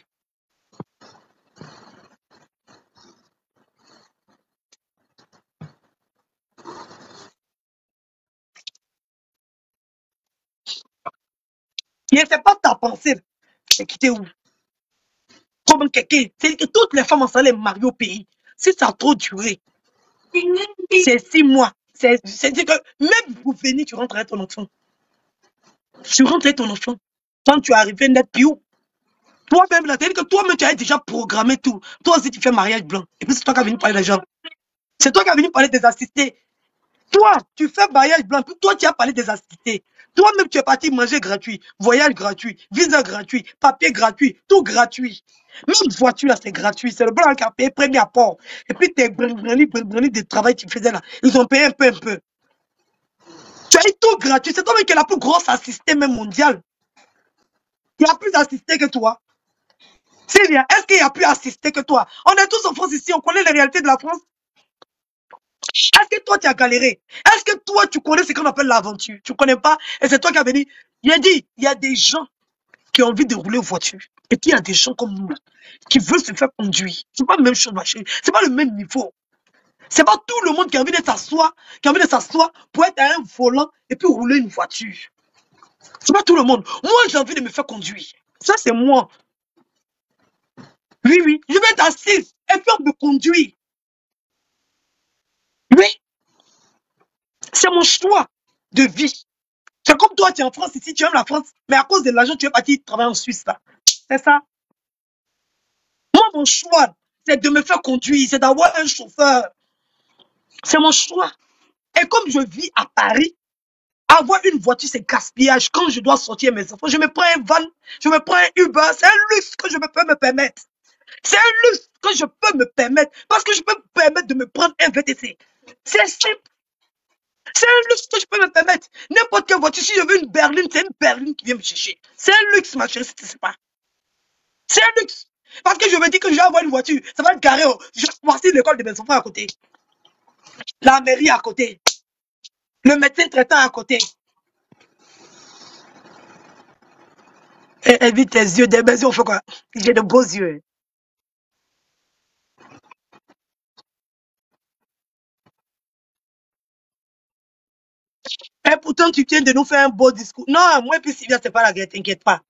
Et c'est pas ta pensée qui était où. Comme quelqu'un. C'est que toutes les femmes en salaire mariées au pays. Si ça a trop duré, c'est six mois. C'est c'est dire que même pour venir, tu rentres avec ton enfant. Tu rentres avec ton enfant. Quand tu es arrivé net piou, toi-même, là, c'est-à-dire que toi-même, tu as déjà programmé tout. Toi aussi, tu fais mariage blanc. Et puis, c'est toi qui as venu parler des gens. C'est toi qui as venu parler des assistés. Toi, tu fais mariage blanc. Toi, tu as parlé des assistés. Toi-même, tu es parti manger gratuit, voyage gratuit, visa gratuit, papier gratuit, tout gratuit. Même voiture, là, c'est gratuit. C'est le blanc qui a payé premier apport. Et puis, tes brindis de travail que tu faisais là, ils ont payé un peu, un peu. Tu as eu tout gratuit. C'est toi-même qui es la plus grosse assistée même mondiale. Il y a plus d'assistés que toi. Sylvia, est-ce qu'il y a plus assistés que toi? On est tous en France ici, on connaît les réalités de la France. Est-ce que toi, tu as galéré? Est-ce que toi, tu connais ce qu'on appelle l'aventure? Tu ne connais pas? Et c'est toi qui as venu. Il a dit, il y a des gens qui ont envie de rouler en voiture. Et puis, il y a des gens comme nous qui veulent se faire conduire. Ce n'est pas la même chose, ma chérie. Ce n'est pas le même niveau. Ce n'est pas tout le monde qui a envie de s'asseoir, qui a envie de s'asseoir pour être à un volant et puis rouler une voiture. Ce n'est pas tout le monde. Moi, j'ai envie de me faire conduire. Ça, c'est moi. Oui, oui. Je vais être assise et puis on me conduire. Oui, c'est mon choix de vie. C'est comme toi, tu es en France ici, tu aimes la France, mais à cause de l'argent, tu es parti travailler en Suisse. là. C'est ça. Moi, mon choix, c'est de me faire conduire, c'est d'avoir un chauffeur. C'est mon choix. Et comme je vis à Paris, avoir une voiture, c'est gaspillage. Quand je dois sortir mes enfants, je me prends un van, je me prends un Uber. C'est un luxe que je peux me permettre. C'est un luxe que je peux me permettre. Parce que je peux me permettre de me prendre un VTC. C'est simple. C'est un luxe que je peux me permettre. N'importe quelle voiture, si je veux une berline, c'est une berline qui vient me chercher. C'est un luxe, ma chérie, si tu ne sais pas. C'est un luxe. Parce que je me dis que je vais avoir une voiture. Ça va être oh. Je vais passer l'école de mes enfants à côté. La mairie à côté. Le médecin traitant à côté. Et, évite tes yeux. Des mes yeux, on fait quoi? J'ai de beaux yeux. Et pourtant, tu viens de nous faire un beau discours. Non, moi puis Sylvia, c'est pas la guerre, t'inquiète pas.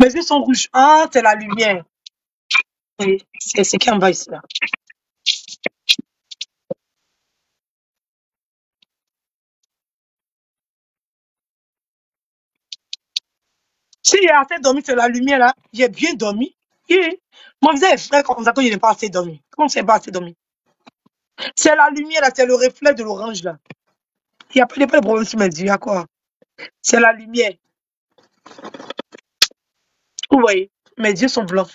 Mes yeux sont rouges. Ah, c'est la lumière. Oui, c'est ce qui en va ici. Là. Si j'ai assez dormi, c'est la lumière là. J'ai bien dormi. Oui. Mon visage est frais comme ça quand il n'est pas assez dormi. Comment c'est pas assez dormi C'est la lumière là, c'est le reflet de l'orange là. Il n'y a pas de problème sur mes yeux, il y a quoi? C'est la lumière. Vous voyez, mes yeux sont blancs.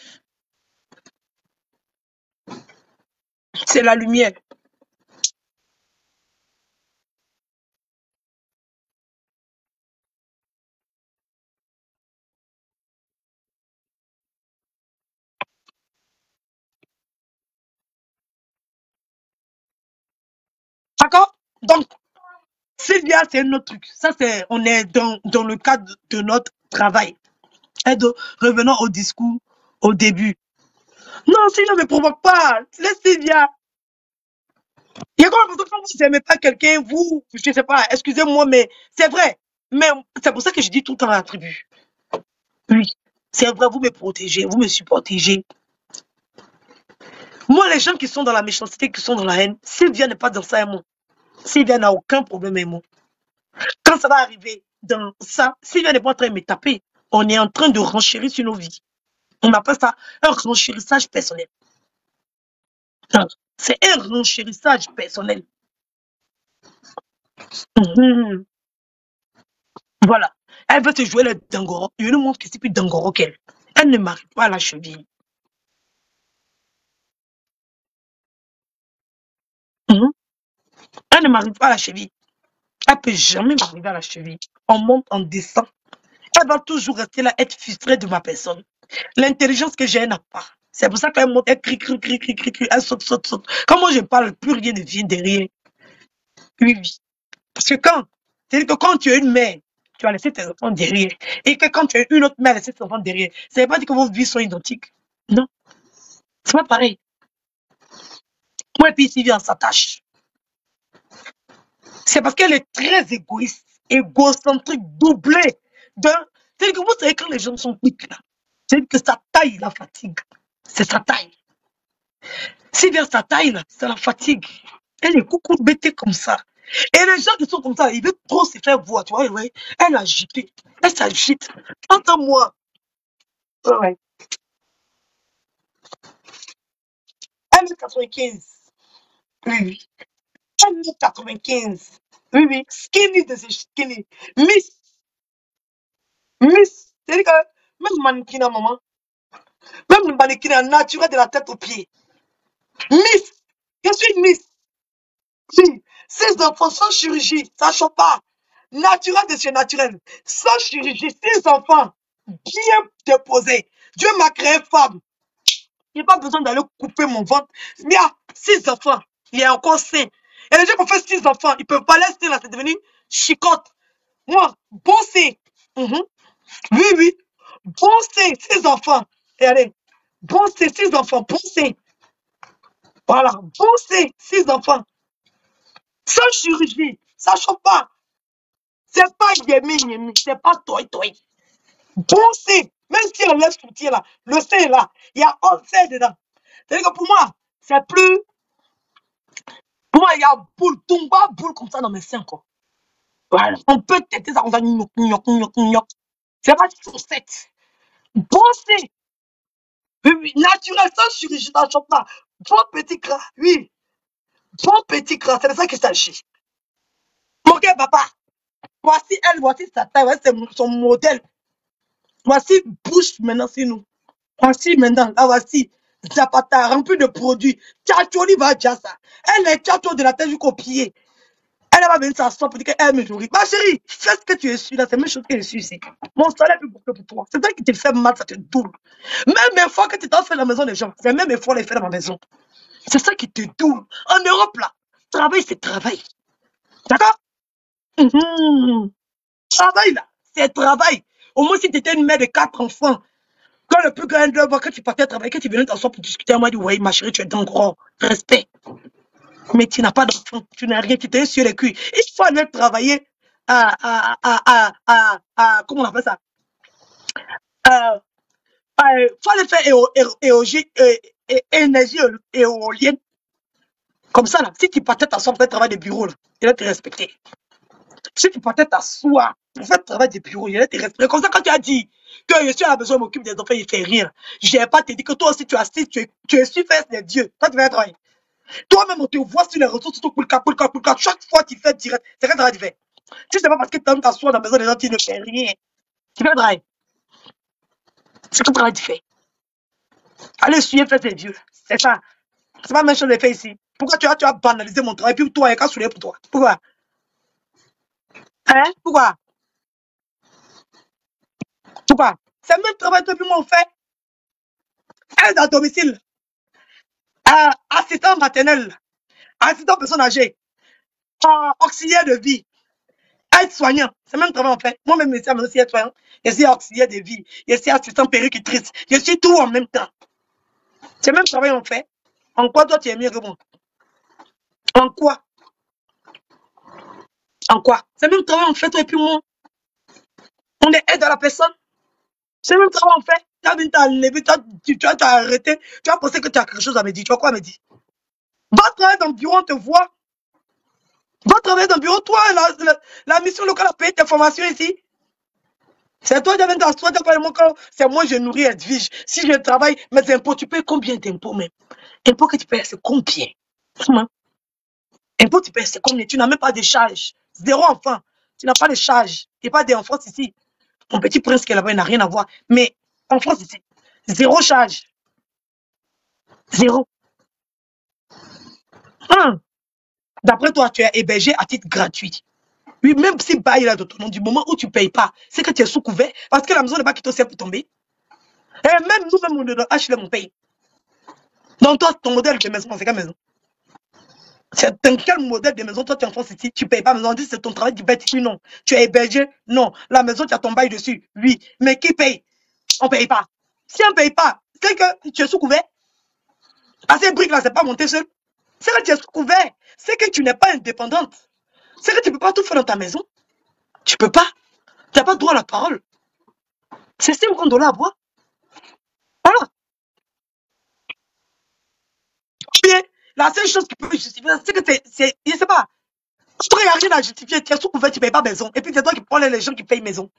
C'est la lumière. D'accord Donc, Sylvia, c'est un autre truc. Ça, c'est, on est dans, dans le cadre de notre travail. Et donc, revenons au discours au début. Non, Sylvia ne me provoque pas. Laisse Sylvia. Il y a quoi quand vous n'aimez pas quelqu'un, vous, je sais pas, excusez-moi, mais c'est vrai. Mais c'est pour ça que je dis tout le temps la tribu. Oui, c'est vrai, vous me protégez, vous me supportez. Moi, les gens qui sont dans la méchanceté, qui sont dans la haine, Sylvia n'est pas dans ça et moi. Sylvia n'a aucun problème avec. Quand ça va arriver dans ça, Sylvia n'est pas en train de me taper. On est en train de renchérir sur nos vies. On appelle ça un renchérissage personnel. C'est un renchérissage personnel. Mhm. Voilà. Elle veut te jouer le dangoro. Je lui montre que c'est plus dangoro qu'elle. Elle ne m'arrive pas à la cheville. Elle ne m'arrive pas à la cheville. Elle peut jamais m'arriver à la cheville. On monte, on descend. Elle va toujours rester là, être frustrée de ma personne. L'intelligence que j'ai, elle n'a pas. C'est pour ça qu'elle monte, elle crie, crie, crie, crie, crie, crie, elle saute, saute, saute. Quand moi je parle, plus rien ne vient derrière. Oui, oui. Parce que quand, c'est-à-dire que quand tu as une mère, tu vas laisser tes enfants derrière. Et que quand tu as une autre mère, laisser tes enfants derrière. Ça ne veut pas dire que vos vies sont identiques. Non. C'est pas pareil. Moi, et puis Sylvie, on s'attache. C'est parce qu'elle est très égoïste, égocentrique, doublée. C'est-à-dire que vous savez, quand les gens sont quittes là, c'est que sa taille la fatigue. C'est sa taille. Si bien sa taille là, ça la fatigue. Elle est coucou bêtée comme ça. Et les gens qui sont comme ça, ils veulent trop se faire voir, tu vois, ouais. Elle a agité. Elle s'agite. Entends-moi. Ouais. 1m95. Oui, oui. 1m95. Oui, oui. Skinny de skinny. Miss. Miss. C'est-à-dire que même mannequin, maman. Même le mannequin naturel de la tête aux pieds. Miss. Je suis une Miss. Si. Ces enfants sans chirurgie, ça choque pas. Naturel de chez naturel. Sans chirurgie, six enfants bien déposés. Dieu m'a créé femme. Il n'y a pas besoin d'aller couper mon ventre. Il y a six enfants. Il y a encore cinq. Et les gens qui ont fait six enfants, ils ne peuvent pas laisser là, c'est devenu chicotte. Moi, bon c'est. Mhm. Oui, oui. Bon c'est, six enfants. Et allez, bon c'est, six enfants. Bon c'est. Voilà, bon c'est, six enfants. Sans chirurgie, ça choque pas. C'est pas yémi, yémi, c'est pas toi, toi. Bon c'est, même si on laisse tout là, le sein est là, il y a 11 sein dedans. C'est-à-dire que pour moi, c'est plus. Pour moi, il y a boule, tomba, boule comme ça dans mes seins, quoi. Voilà. On peut têter ça comme ça, gnoc, gnoc, gnoc, gnoc. C'est pas du chaussette. Bon c'est, oui, oui, naturel, sans chirurgie, ne choque pas. Bon petit gras, oui. Bon petit gras, c'est de ça qu'il s'agit. Gars, papa, voici elle, voici sa taille, voici son son modèle. Voici bouche maintenant, c'est nous. Voici maintenant, là voici Zapata rempli de produits. Tchatcholi va dire ça. Elle est tchatcho de la tête jusqu'au pied. Elle va venir s'asseoir pour dire qu'elle me nourrit. Ma chérie, fais ce que tu es su là, c'est la même chose que je suis ici. Mon salaire est plus beaucoup pour toi. C'est ça qui te fait mal, ça te double. Même fois que tu t'en fais dans la maison des gens, c'est même fois les faire dans ma maison. C'est ça qui te double. En Europe là, travail c'est travail. D'accord? Mhm. Travail là, c'est travail. Au moins si tu étais une mère de quatre enfants, quand le plus grand de voir que tu partais travailler, que tu venais t'asseoir pour discuter, m'a dit, oui, ma chérie, tu es dans gros. Respect. Mais tu n'as pas d'enfant, tu n'as rien, tu t'es sur les culs. Il faut aller travailler à, à, à, à, à, comment on appelle ça? Euh, euh, faut aller faire éo- éo- éogi- é- é- énergie éo- éolienne. Comme ça, là, si tu partais t'asseoir pour faire travail de bureau, là, il va te respecter. Si tu partais t'asseoir Pour faire travail des bureaux, il y a des respirer. Comme ça, quand tu as dit que je suis à la maison, m'occupe des enfants, il fait rien. Je n'ai pas te dit que toi aussi, tu assis, tu es, tu es face des dieux. Toi, tu vas travailler. Toi-même, on te voit sur les réseaux sociaux, pour le cap, pour le cap, pour le cap. Chaque fois, tu fais direct. C'est travail tu fais ce n'est pas parce que tu t'assois dans la maison des gens, tu ne fais rien. Tu fais travail. C'est quel travail tu fais Allez, suivre, faire tes dieux. C'est ça. C'est pas la même chose de faire ici. Pourquoi tu as, tu as banalisé mon travail, puis toi, il y a qu'à sourire pour toi Pourquoi? Hein? Pourquoi? C'est le même travail que moi on fait. Est à domicile. Euh, assistant maternel. Assistant personne âgée. Euh, auxiliaire de vie. Aide-soignant. C'est le même travail on fait. Moi-même, je suis aussi aide-soignant. Je suis auxiliaire de vie. Je suis assistant péricultrice. Je suis tout en même temps. C'est le même travail on fait. En quoi toi tu es mieux que moi? En quoi? En quoi? C'est le même travail on fait toi et puis moi. On est aide à la personne. C'est le même travail on fait. Tu as vu, t'as levé, t'as- tu tu as arrêté. Tu as pensé que tu as quelque chose à me dire. Tu as quoi à me dire Va travailler dans le bureau, on te voit. Va travailler dans le bureau. Toi, la, mission locale a payé tes formations ici. C'est toi qui viens t'asseoir, t'as pas le mot c'est moi je nourris Edwige. Si je travaille, mes impôts, tu payes combien d'impôts même? Impôts que tu payes, c'est combien? Comment Impôts, tu payes, c'est combien? Tu n'as même pas de charges. Zéro enfant. Tu n'as pas de charges. N'y a pas d'enfants ici. Mon petit prince qui est là-bas, il n'a rien à voir. Mais en France ici, zéro charge. Zéro. D'après toi, tu es hébergé à titre gratuit. Oui, même si bail là de ton nom, du moment où tu ne payes pas, c'est que tu es sous couvert parce que la maison n'est pas qui te sert pour tomber. Et même nous-mêmes, on est dans HLM, on paye. Donc toi, ton modèle de maison, c'est quelle maison? C'est un quel modèle de maison, toi tu es en France ici, tu ne payes pas maison, on dit c'est ton travail du bête ici, non. Tu es hébergé, non. La maison, tu as ton bail dessus, oui. Mais qui paye? On ne paye pas. Si on ne paye pas, c'est que tu es sous couvert. Que ces briques là, c'est pas monté seul. C'est que tu es sous couvert. C'est que tu n'es pas indépendante. C'est que tu ne peux pas tout faire dans ta maison. Tu peux pas. Tu n'as pas droit à la parole. C'est 5 dollars à boire. Voilà. Ou bien, la seule chose qui peut justifier, c'est que c'est, je sais pas, n'y a rien à justifier, tu es sous couvert, tu ne payes pas maison. Et puis, c'est toi qui prends les gens qui payent maison.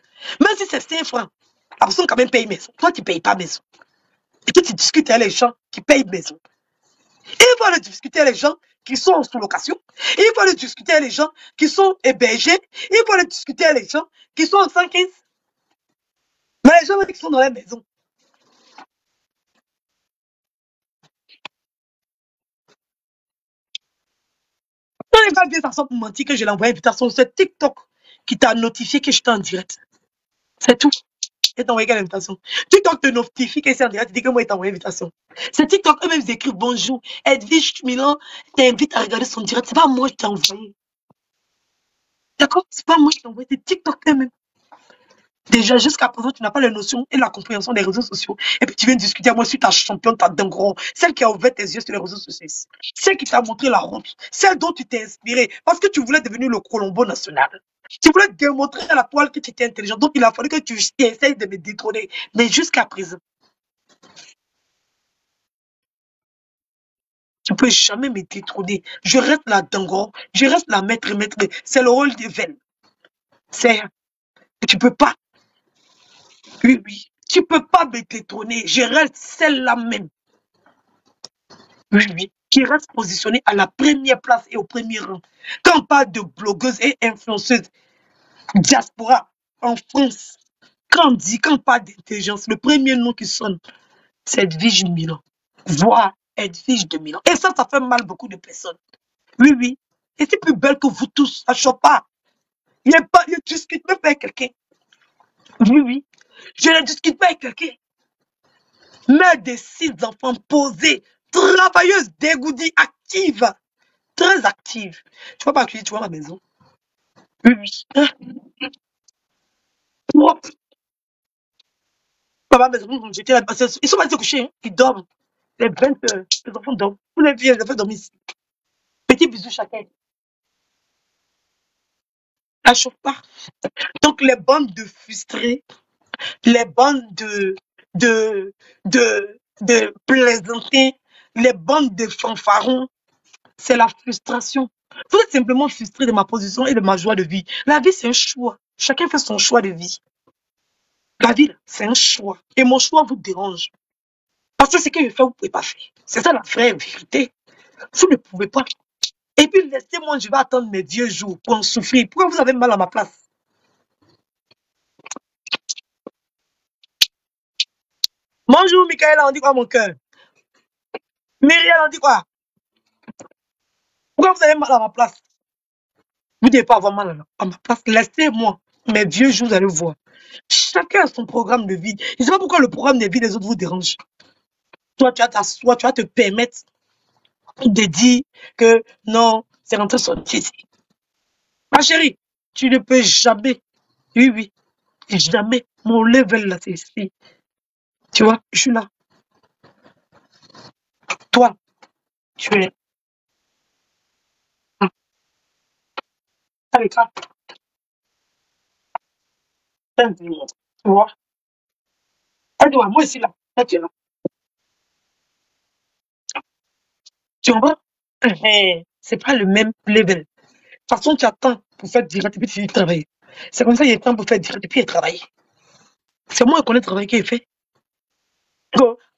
Même si c'est 5 francs, la personne quand même paye maison. Toi, tu ne payes pas maison. Et puis, tu discutes avec les gens qui payent maison. Il faut aller discuter avec les gens qui sont en sous-location. Il faut aller discuter avec les gens qui sont hébergés. Il faut aller discuter avec les gens qui sont en 115. Mais les gens qui sont dans la maison. Quand les gars viennent s'asseoir pour mentir que je l'ai envoyé invitation, c'est TikTok qui t'a notifié que j'étais en direct. C'est tout. Et t'as envoyé quelle invitation? TikTok te notifie que c'est en direct, tu dis que moi, il t'a envoyé invitation. C'est TikTok, eux-mêmes, ils écrivent bonjour, Edwige Milan t'invite à regarder son direct. C'est pas moi qui t'ai envoyé. D'accord? C'est pas moi qui t'ai envoyé, c'est TikTok eux-mêmes. Déjà, jusqu'à présent, tu n'as pas la notion et la compréhension des réseaux sociaux. Et puis, tu viens discuter avec moi sur ta championne, ta dingue, celle qui a ouvert tes yeux sur les réseaux sociaux. Celle qui t'a montré la route. Celle dont tu t'es inspiré. Parce que tu voulais devenir le Colombo national. Tu voulais démontrer à la toile que tu étais intelligent. Donc, il a fallu que tu essayes de me détrôner. Mais jusqu'à présent, tu ne peux jamais me détrôner. Je reste la dingo. Je reste la maître maître. C'est le rôle des veines. C'est. Tu peux pas. Oui, oui. Tu peux pas me détrôner. Je reste celle-là même. Oui, oui. Qui reste positionnée à la première place et au premier rang. Quand on parle de blogueuse et influenceuse diaspora en France, quand on dit, quand on parle d'intelligence, le premier nom qui sonne, c'est Edwige Milan. Voix Edwige de Milan. Et ça, ça fait mal beaucoup de personnes. Oui, oui. Et c'est plus belle que vous tous. Choque pas. Il n'est pas, il discute même avec quelqu'un. Oui, oui. Je ne discute pas avec quelqu'un. Mère de six enfants posés, travailleuse, dégourdie, active, très active. Tu vois pas accueillir, tu vois ma maison. Oui, oui. Hein? Propre. Papa, maison, j'étais là. parce que Ils sont pas se coucher, hein. ils dorment. Les 20 heures, les enfants dorment. Vous les filles, les enfants dorment ici. Petit bisou chacun. Elle chauffe pas. Donc, les bandes de frustrés, les bandes de, de, plaisantins, les bandes de fanfarons, c'est la frustration. Vous êtes simplement frustré de ma position et de ma joie de vie. La vie, c'est un choix. Chacun fait son choix de vie. La vie, c'est un choix. Et mon choix vous dérange. Parce que ce que je fais, vous ne pouvez pas faire. C'est ça la vraie vérité. Vous ne pouvez pas. Et puis, laissez-moi, je vais attendre mes vieux jours pour en souffrir. Pourquoi vous avez mal à ma place? Bonjour, Michaela, on dit quoi, mon cœur? Myriel, on dit quoi? Pourquoi vous avez mal à ma place? Vous ne devez pas avoir mal à ma place. Laissez-moi. Mes vieux jours, vous allez voir. Chacun a son programme de vie. Je ne sais pas pourquoi le programme de vie des autres vous dérange. Toi, tu vas t'asseoir, tu vas te permettre de dire que non, c'est rentré sortir ici. Ma chérie, tu ne peux jamais, oui, oui, jamais, mon level là, c'est ici. Tu vois, je suis là. Toi, tu es là. Avec toi, tu vois. Aide-moi, moi aussi là. Là, tu es là. Tu comprends? Eh, C'est pas le même level. De toute façon, tu attends pour faire direct et puis tu travailles. C'est comme ça, il y a temps pour faire direct et puis il travaille. C'est moi qui connais le travail qu'il fait.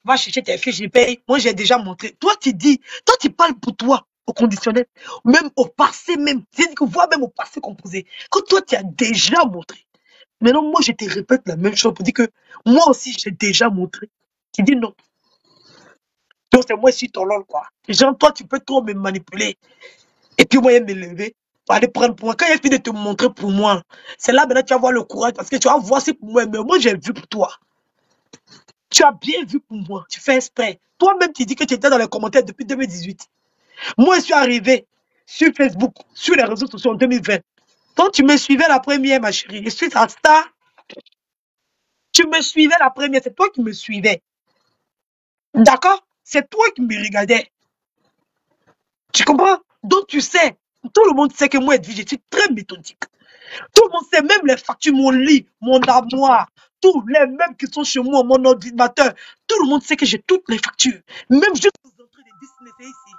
Va chercher tes fiches, je paye. Moi, j'ai déjà montré. Toi, tu dis, toi, tu parles pour toi, au conditionnel, même au passé même. C'est-à-dire que même au passé composé. Quand toi, tu as déjà montré. Maintenant, moi, je te répète la même chose pour dire que moi aussi, j'ai déjà montré. Tu dis non. Donc, c'est moi ici ton lol, quoi. Genre, toi, tu peux trop me manipuler. Et puis, moi, il me lever pour aller prendre pour moi. Quand il fini de te montrer pour moi, c'est là maintenant tu vas avoir le courage parce que tu vas voir c'est pour moi. Mais moi, j'ai vu pour toi. Tu as bien vu pour moi. Tu fais exprès. Toi-même, tu dis que tu étais dans les commentaires depuis 2018. Moi, je suis arrivé sur Facebook, sur les réseaux sociaux en 2020. Quand tu me suivais la première, ma chérie, je suis ta star. Tu me suivais la première, c'est toi qui me suivais. D'accord? C'est toi qui me regardais. Tu comprends? Donc, tu sais, tout le monde sait que moi, je suis très méthodique. Tout le monde sait, même les factures, mon lit, mon armoire, tous les mêmes qui sont chez moi, mon ordinateur, tout le monde sait que j'ai toutes les factures. Même juste aux entrées de Disney, c'est ici.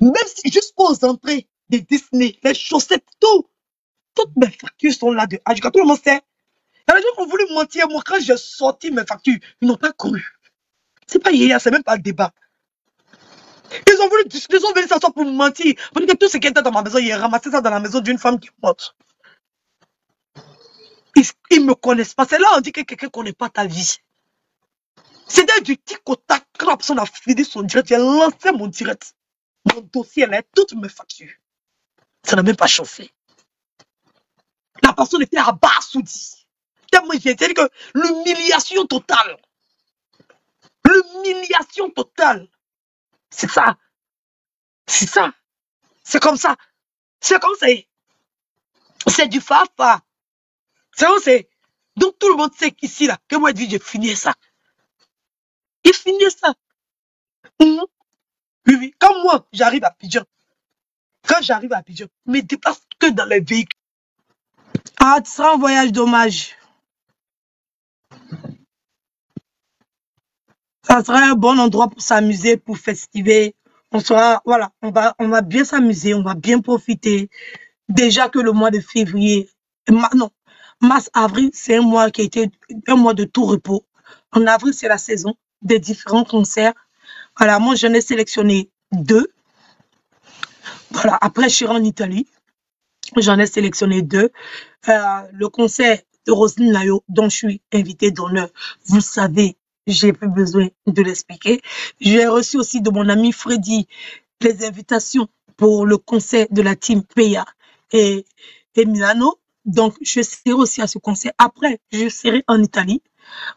Même si juste aux entrées de Disney, les chaussettes, tout, toutes mes factures sont là de Ajika. Tout le monde sait. Il y a des gens qui ont voulu mentir. Moi, quand j'ai sorti mes factures, ils n'ont pas cru. C'est pas hier, c'est même pas le débat. Ils ont voulu, ils ont venu s'asseoir pour me mentir. Dire que tout ce qui était dans ma maison, ils ont ramassé ça dans la maison d'une femme qui est morte. Ils ne me connaissent pas. C'est là on dit que quelqu'un ne connaît pas ta vie. C'est du tic au tac. La personne a fini son direct, j'ai lancé mon direct. Mon dossier, là, toutes mes factures. Ça n'a même pas chauffé. La personne était abasourdie. Tellement j'ai dit que l'humiliation totale. L'humiliation totale. C'est ça. C'est ça. C'est comme ça. C'est comme ça. C'est du fafa. C'est comme c'est. Donc tout le monde sait qu'ici, là, que moi, j'ai fini ça. Il finit ça. Mhm. Oui, oui. Quand moi, j'arrive à Pigeon, quand j'arrive à Pigeon, je me déplace que dans les véhicules. Ah, tu seras en voyage dommage. Ça sera un bon endroit pour s'amuser, pour festiver. On sera, voilà, on va, on va bien s'amuser, on va bien profiter. Déjà que le mois de février, non, mars, avril, c'est un mois qui a été un mois de tout repos. En avril, c'est la saison des différents concerts. Voilà, moi, j'en ai sélectionné deux. Voilà, après, je suis en Italie. J'en ai sélectionné deux. Euh, le concert de Roselyne Nayo, dont je suis invitée d'honneur, vous savez, j'ai plus besoin de l'expliquer. J'ai reçu aussi de mon ami Freddy les invitations pour le concert de la team Peya et, et Milano. Donc, je serai aussi à ce concert. Après, je serai en Italie.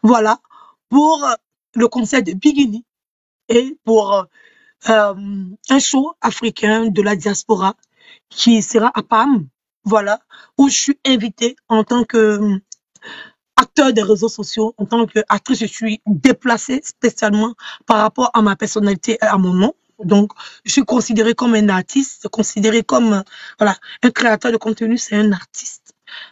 Voilà, pour euh, le concert de Bigini et pour euh, euh, un show africain de la diaspora qui sera à Pam, voilà, où je suis invitée en tant que acteur des réseaux sociaux, en tant qu'actrice, je suis déplacée spécialement par rapport à ma personnalité et à mon nom. Donc, je suis considérée comme un artiste, considérée comme voilà, un créateur de contenu, c'est un artiste.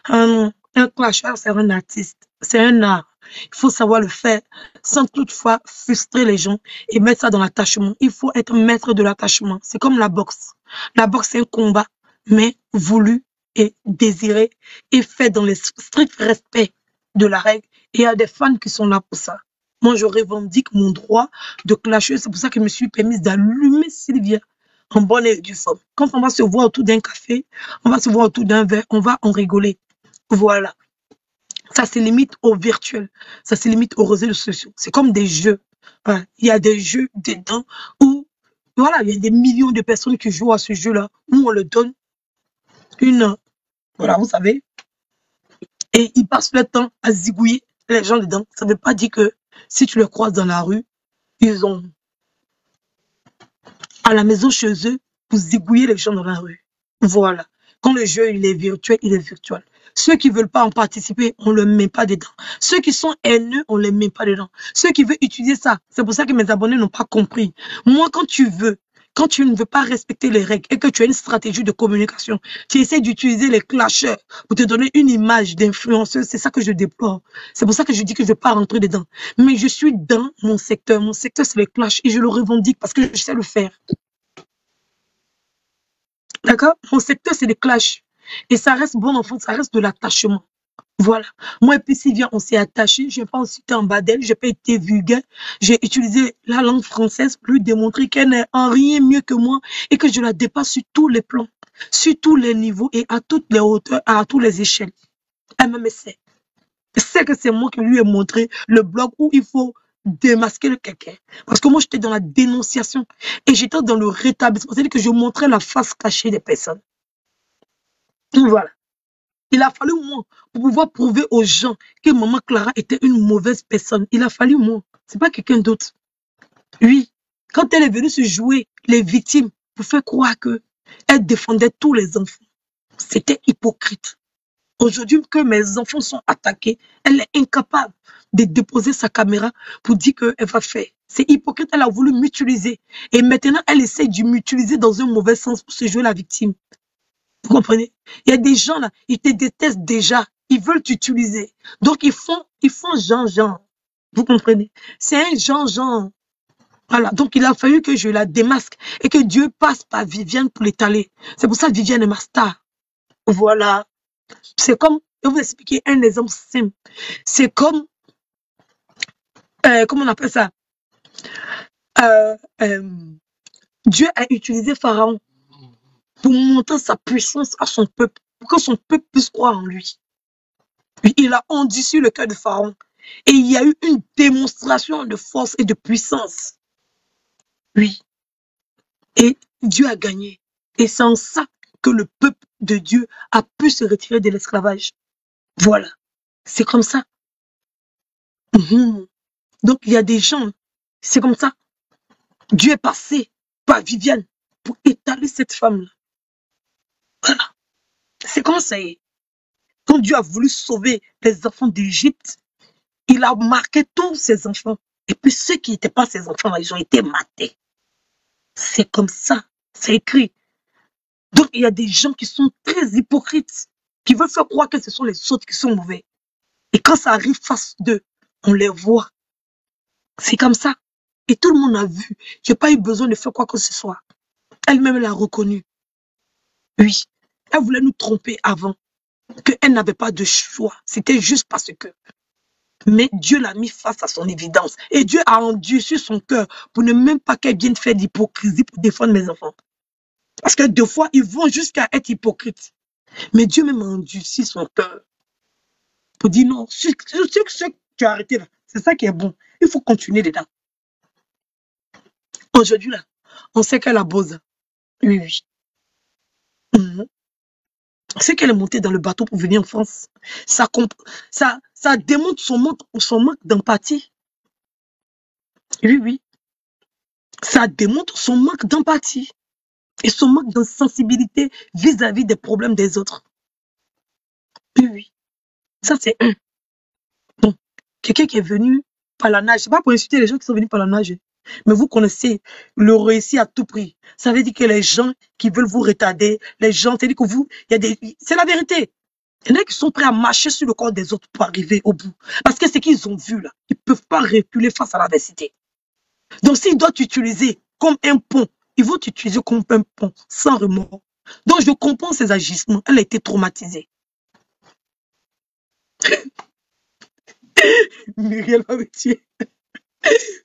Un, un clasher, c'est un artiste. C'est un art. Il faut savoir le faire sans toutefois frustrer les gens et mettre ça dans l'attachement. Il faut être maître de l'attachement. C'est comme la boxe. La boxe, c'est un combat. mais voulu et désiré et fait dans le strict respect de la règle. Et il y a des fans qui sont là pour ça. Moi, je revendique mon droit de clasher. C'est pour ça que je me suis permise d'allumer Sylvia en bonne et due forme. Quand on va se voir autour d'un café, on va se voir autour d'un verre, on va en rigoler. Voilà. Ça se limite au virtuel. Ça se limite aux réseaux sociaux. C'est comme des jeux. Voilà. Il y a des jeux dedans où, voilà, il y a des millions de personnes qui jouent à ce jeu-là, où on leur donne une, voilà, vous savez, et ils passent le temps à zigouiller les gens dedans. Ça ne veut pas dire que si tu les croises dans la rue, ils ont à la maison chez eux pour zigouiller les gens dans la rue. Voilà. Quand le jeu il est virtuel, il est virtuel. Ceux qui veulent pas en participer, on le met pas dedans. Ceux qui sont haineux, on les met pas dedans. Ceux qui veulent utiliser ça, c'est pour ça que mes abonnés n'ont pas compris. Moi, quand tu veux, quand tu ne veux pas respecter les règles et que tu as une stratégie de communication, tu essaies d'utiliser les clasheurs pour te donner une image d'influenceuse, c'est ça que je déplore. C'est pour ça que je dis que je ne vais pas rentrer dedans. Mais je suis dans mon secteur. Mon secteur, c'est les clashs et je le revendique parce que je sais le faire. D'accord? Mon secteur, c'est les clashs. Et ça reste bon enfant, ça reste de l'attachement. Voilà. Moi et puis Sylvia, on s'est attaché. Je n'ai pas été en bas d'elle, je n'ai pas été vulgaire. J'ai utilisé la langue française pour lui démontrer qu'elle n'est en rien mieux que moi et que je la dépasse sur tous les plans, sur tous les niveaux et à toutes les hauteurs, à toutes les échelles. Elle me sait. C'est que c'est moi qui lui ai montré le blog où il faut démasquer le quelqu'un. Parce que moi, j'étais dans la dénonciation et j'étais dans le rétablissement. C'est-à-dire que je montrais la face cachée des personnes. Voilà. Il a fallu moi pour pouvoir prouver aux gens que maman Clara était une mauvaise personne. Il a fallu moi. C'est pas quelqu'un d'autre. Oui. Quand elle est venue se jouer les victimes pour faire croire que elle défendait tous les enfants, c'était hypocrite. Aujourd'hui que mes enfants sont attaqués, elle est incapable de déposer sa caméra pour dire qu'elle va faire. C'est hypocrite, elle a voulu m'utiliser. Et maintenant, elle essaie de m'utiliser dans un mauvais sens pour se jouer la victime. Vous comprenez? Il y a des gens là, ils te détestent déjà. Ils veulent t'utiliser. Donc, ils font, ils font Jean-Jean. Vous comprenez? C'est un Jean-Jean. Voilà. Donc, il a fallu que je la démasque et que Dieu passe par Viviane pour l'étaler. C'est pour ça que Viviane est ma star. Voilà. C'est comme, je vais vous expliquer un exemple simple. C'est comme, euh, comment on appelle ça? Euh, euh, Dieu a utilisé Pharaon pour montrer sa puissance à son peuple, pour que son peuple puisse croire en lui. Il a endurci le cœur de Pharaon et il y a eu une démonstration de force et de puissance. Oui. Et Dieu a gagné. Et c'est en ça que le peuple de Dieu a pu se retirer de l'esclavage. Voilà. C'est comme ça. Mhm. Donc, il y a des gens, c'est comme ça. Dieu est passé par Viviane pour étaler cette femme-là. C'est comme ça. Quand Dieu a voulu sauver les enfants d'Égypte, il a marqué tous ses enfants. Et puis ceux qui n'étaient pas ses enfants, ils ont été matés. C'est comme ça. C'est écrit. Donc il y a des gens qui sont très hypocrites, qui veulent faire croire que ce sont les autres qui sont mauvais. Et quand ça arrive face d'eux, on les voit. C'est comme ça. Et tout le monde a vu. Je n'ai pas eu besoin de faire quoi que ce soit. Elle-même l'a reconnu. Oui. Elle voulait nous tromper avant. Qu'elle n'avait pas de choix. C'était juste parce que. Mais Dieu l'a mis face à son évidence. Et Dieu a endurci son cœur pour ne même pas qu'elle vienne faire d'hypocrisie pour défendre mes enfants. Parce que deux fois, ils vont jusqu'à être hypocrites. Mais Dieu même a endurci son cœur. Pour dire non, ce que tu as arrêté là, c'est ça qui est bon. Il faut continuer dedans. Aujourd'hui là, on sait qu'elle a Boza. Oui, oui. Mhm. C'est qu'elle est montée dans le bateau pour venir en France. Ça, démontre son manque, son manque d'empathie. Oui, oui. Ça démontre son manque d'empathie et son manque de sensibilité vis-à-vis des problèmes des autres. Oui, oui. Ça, c'est un. Bon, quelqu'un qui est venu par la nage. C'est pas pour insulter les gens qui sont venus par la nage. Mais vous connaissez le récit à tout prix. Ça veut dire que les gens qui veulent vous retarder, les gens, c'est-à-dire que vous, il y a des, c'est la vérité. Il y en a qui sont prêts à marcher sur le corps des autres pour arriver au bout. Parce que ce qu'ils ont vu là, ils peuvent pas reculer face à l'adversité. Donc s'ils doivent t'utiliser comme un pont, ils vont t'utiliser comme un pont, sans remords. Donc, je comprends ses agissements. Elle a été traumatisée. Muriel va me tuer.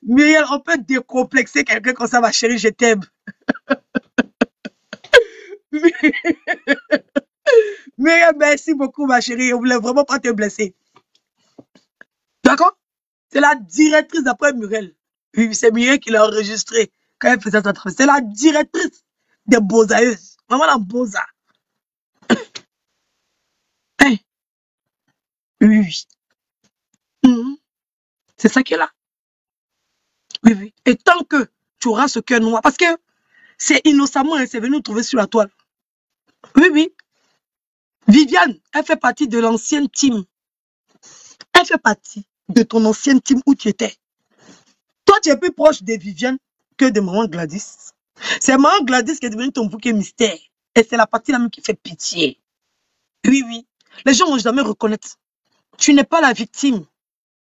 Muriel, on peut décomplexer quelqu'un comme ça, ma chérie, je t'aime. Muriel, merci beaucoup, ma chérie. On voulait vraiment pas te blesser. D'accord? C'est la directrice d'après Muriel. C'est Muriel qui l'a enregistré quand elle faisait sa travail. C'est la directrice des beaux-aïeuses. Vraiment la beaux-a. Hein? Oui. Mhm. C'est ça qui est là. Et tant que tu auras ce cœur noir, parce que c'est innocemment, hein, c'est venu nous trouver sur la toile. Oui, oui. Viviane, elle fait partie de l'ancienne team. Elle fait partie de ton ancienne team où tu étais. Toi, tu es plus proche de Viviane que de maman Gladys. C'est maman Gladys qui est devenue ton bouquet mystère. Et c'est la partie là même qui fait pitié. Oui, oui. Les gens vont jamais reconnaître. Tu n'es pas la victime.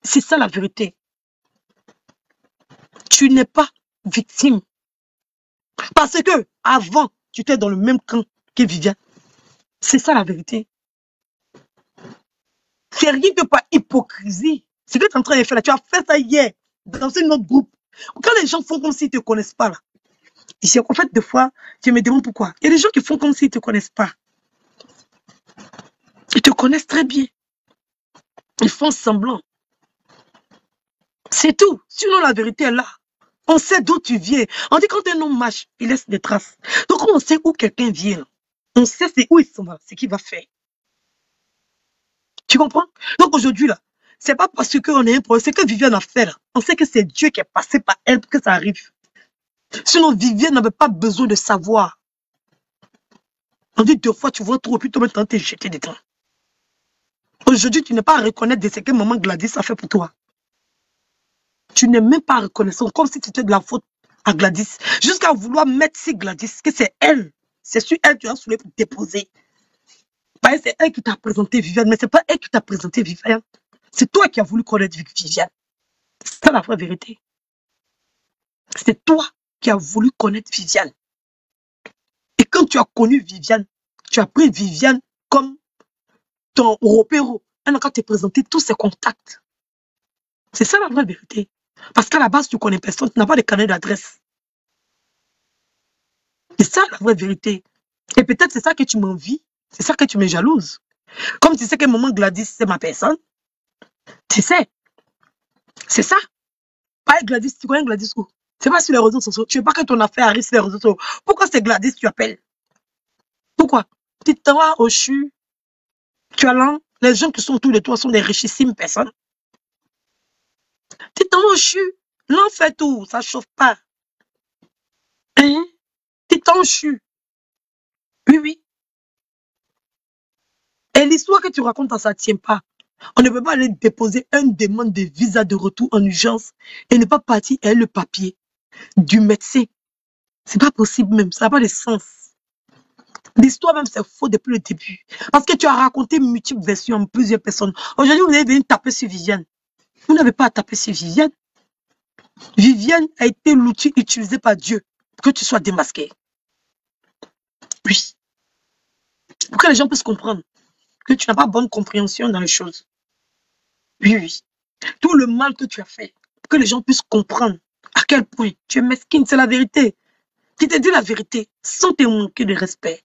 C'est ça la vérité. Tu n'es pas victime. Parce que avant, tu étais dans le même camp que Viviane. C'est ça la vérité. C'est rien que par hypocrisie. C'est ce que tu es en train de faire là. Tu as fait ça hier dans un autre groupe. Quand les gens font comme s'ils ne te connaissent pas là. En fait, des fois, je me demande pourquoi. Il y a des gens qui font comme s'ils ne te connaissent pas. Ils te connaissent très bien. Ils font semblant. C'est tout. Sinon, la vérité est là. On sait d'où tu viens. On dit quand un homme marche, il laisse des traces. Donc, on sait où quelqu'un vient. On sait c'est où il s'en va, ce qu'il va faire. Tu comprends? Donc, aujourd'hui, là, c'est pas parce qu'on est un problème, c'est que Viviane a fait là. On sait que c'est Dieu qui est passé par elle pour que ça arrive. Sinon, Viviane n'avait pas besoin de savoir. On dit deux fois, tu vois trop, puis toi maintenant t'es jeté dedans. Aujourd'hui, tu n'es pas à reconnaître de ce que maman Gladys a fait pour toi. Tu n'es même pas reconnaissant, comme si c'était de la faute à Gladys. Jusqu'à vouloir mettre sur Gladys, que c'est elle. C'est sur elle que tu as soulevé pour déposer. C'est elle qui t'a présenté Viviane, mais c'est pas elle qui t'a présenté Viviane. C'est toi qui as voulu connaître Viviane. C'est ça la vraie vérité. C'est toi qui as voulu connaître Viviane. Et quand tu as connu Viviane, tu as pris Viviane comme ton repéro. Elle qu'à te présenter tous ses contacts. C'est ça la vraie vérité. Parce qu'à la base, tu connais personne, tu n'as pas de carnet d'adresse. C'est ça la vraie vérité. Et peut-être c'est ça que tu m'envies, c'est ça que tu me jalouses. Comme tu sais que maman Gladys, c'est ma personne. Tu sais. C'est ça. Pas Gladys, tu connais Gladys où? C'est pas sur les réseaux sociaux. Tu veux pas que ton affaire arrive sur les réseaux sociaux. Pourquoi c'est Gladys tu appelles? Pourquoi? Tu vas au CHU. Tu as l'an. Les gens qui sont autour de toi sont des richissimes personnes. Tu CHU. L'an fait tout. Ça chauffe pas. Hein? Tu t'en CHU. Oui, oui. Et l'histoire que tu racontes, ça ne tient pas. On ne peut pas aller déposer une demande de visa de retour en urgence et ne pas partir avec le papier du médecin. C'est pas possible même, ça n'a pas de sens. L'histoire même, c'est faux depuis le début. Parce que tu as raconté multiples versions à plusieurs personnes. Aujourd'hui, vous allez venir taper sur Viviane. Vous n'avez pas à taper sur Viviane. Viviane a été l'outil utilisé par Dieu pour que tu sois démasqué. Oui. Pour que les gens puissent comprendre que tu n'as pas bonne compréhension dans les choses. Oui. Tout le mal que tu as fait, pour que les gens puissent comprendre à quel point tu es mesquine, c'est la vérité. Tu te dis la vérité sans te manquer de respect.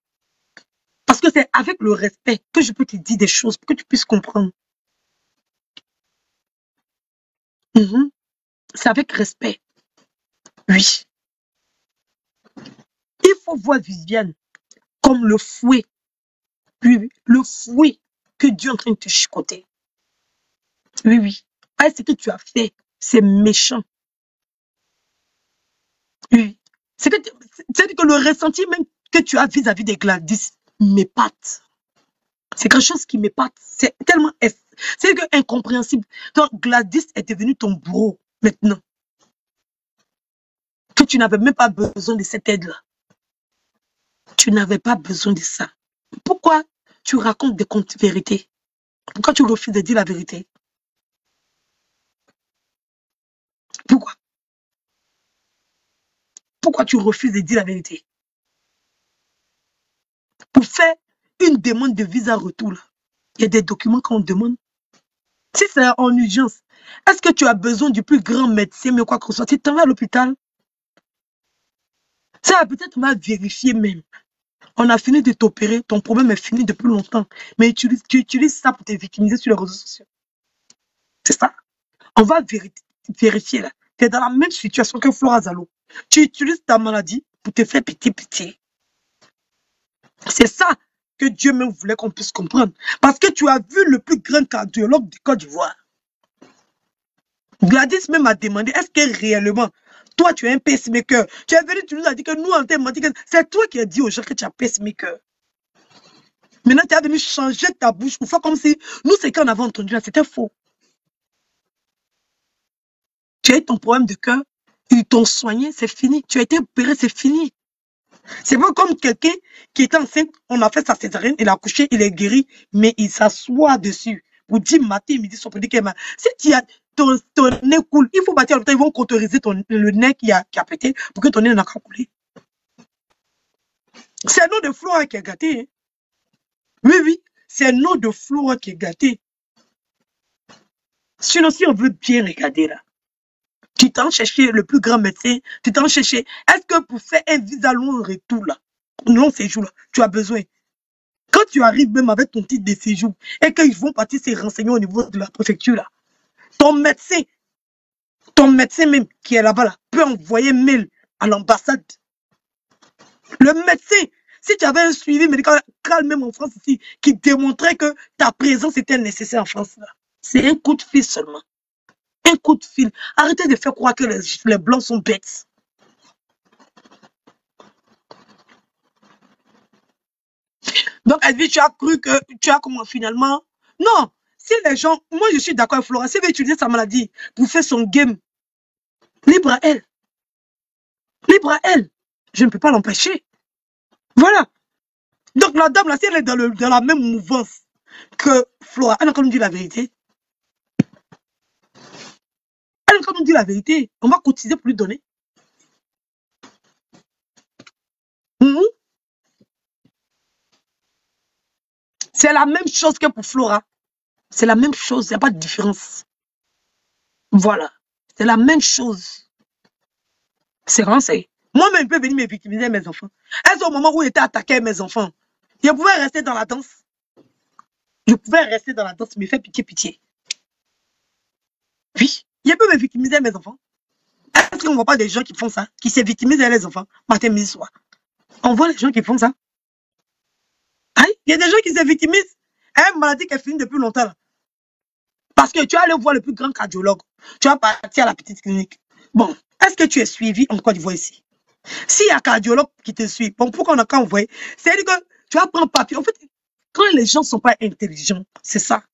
Parce que c'est avec le respect que je peux te dire des choses pour que tu puisses comprendre. Mhm. C'est avec respect. Oui. Il faut voir Viviane comme le fouet. Oui, le fouet que Dieu est en train de te chicoter. Oui, oui. Ah, ce que tu as fait, c'est méchant. Oui. C'est que, c'est que le ressenti même que tu as vis-à-vis des Gladys m'épate. C'est quelque chose qui m'épate. C'est tellement, c'est incompréhensible. Donc, Gladys est devenue ton bourreau maintenant. Que tu n'avais même pas besoin de cette aide-là. Tu n'avais pas besoin de ça. Pourquoi tu racontes des contes vérités? Pourquoi tu refuses de dire la vérité? Pourquoi? Pourquoi tu refuses de dire la vérité? Pour faire une demande de visa retour, il y a des documents qu'on demande. Si c'est en urgence, est-ce que tu as besoin du plus grand médecin, mais quoi que ce soit, tu t'en vas à l'hôpital? Ça va peut-être mal vérifier même. On a fini de t'opérer, ton problème est fini depuis longtemps. Mais tu, utilises- tu utilises ça pour te victimiser sur les réseaux sociaux. C'est ça. On va véri- vérifier là. Tu es dans la même situation que Flora Zalo. Tu utilises ta maladie pour te faire pitié, pitié. C'est ça que Dieu même voulait qu'on puisse comprendre. Parce que tu as vu le plus grand cardiologue du Côte d'Ivoire. Gladys même a demandé, est-ce que réellement, toi tu es un pacemaker? Tu es venu, tu nous as dit que nous, on t'a menti c'est toi qui as dit aux gens que tu un pacemaker. Maintenant, tu es venu changer ta bouche pour faire comme si nous, ce qu'on avait entendu là, c'était faux. Tu as eu ton problème de cœur, ils t'ont soigné, c'est fini. Tu as été opéré, c'est fini. C'est pas comme quelqu'un qui était enceinte, on a fait sa césarienne, il a accouché, il est guéri, mais il s'assoit dessus. Pour dire matin, midi, que ma- si tu as ton, ton nez coule, il faut bâtir à l'hôpital, ils vont cauteriser ton, le nez qui a, qui a pété pour que ton nez n'a qu'à couler. C'est un nom de Flora qui est gâté. hein. Oui, oui, c'est un nom de Flora qui est gâté. Sinon, si on veut bien regarder là, tu t'en chercher le plus grand médecin, tu t'en chercher. Est-ce que pour faire un visa long retour là, long séjour là, tu as besoin? Quand tu arrives même avec ton titre de séjour et qu'ils vont partir se renseigner au niveau de la préfecture là, ton médecin, ton médecin même qui est là-bas là, peut envoyer mail à l'ambassade. Le médecin, si tu avais un suivi médical même en France ici, qui démontrait que ta présence était nécessaire en France c'est un coup de fil seulement. Un coup de fil. Arrêtez de faire croire que les, blancs sont bêtes. Donc, dit, tu as cru que tu as comment finalement? Non. Si les gens, moi je suis d'accord avec Flora, si elle veut utiliser sa maladie pour faire son game, libre à elle. Libre à elle. Je ne peux pas l'empêcher. Voilà. Donc la dame là, si elle est dans, la même mouvance que Flora, elle a comme dit la vérité. Dit la vérité. On va cotiser pour lui donner. Mhm. C'est la même chose que pour Flora. C'est la même chose, il n'y a pas de différence. Voilà. C'est la même chose. C'est renseigné. Moi-même, je peux venir me victimiser mes enfants. Est-ce au moment où j'étais attaqué mes enfants, je pouvais rester dans la danse? Je pouvais rester dans la danse, me faire pitié, pitié. Oui, je peux me victimiser mes enfants. Est-ce qu'on ne voit pas des gens qui font ça, qui se victimisent les enfants, matin, midi, soir? On voit les gens qui font ça. Il y a des gens qui se victimisent. Une maladie qui est finie depuis longtemps. Parce que tu as allé voir le plus grand cardiologue. Tu as parti à la petite clinique. Bon, est-ce que tu es suivi en Côte d'Ivoire ici? S'il y a un cardiologue qui te suit, bon, pourquoi on n'a qu'à envoyer? C'est-à-dire que tu vas prendre papier. En fait, quand les gens ne sont pas intelligents, c'est ça.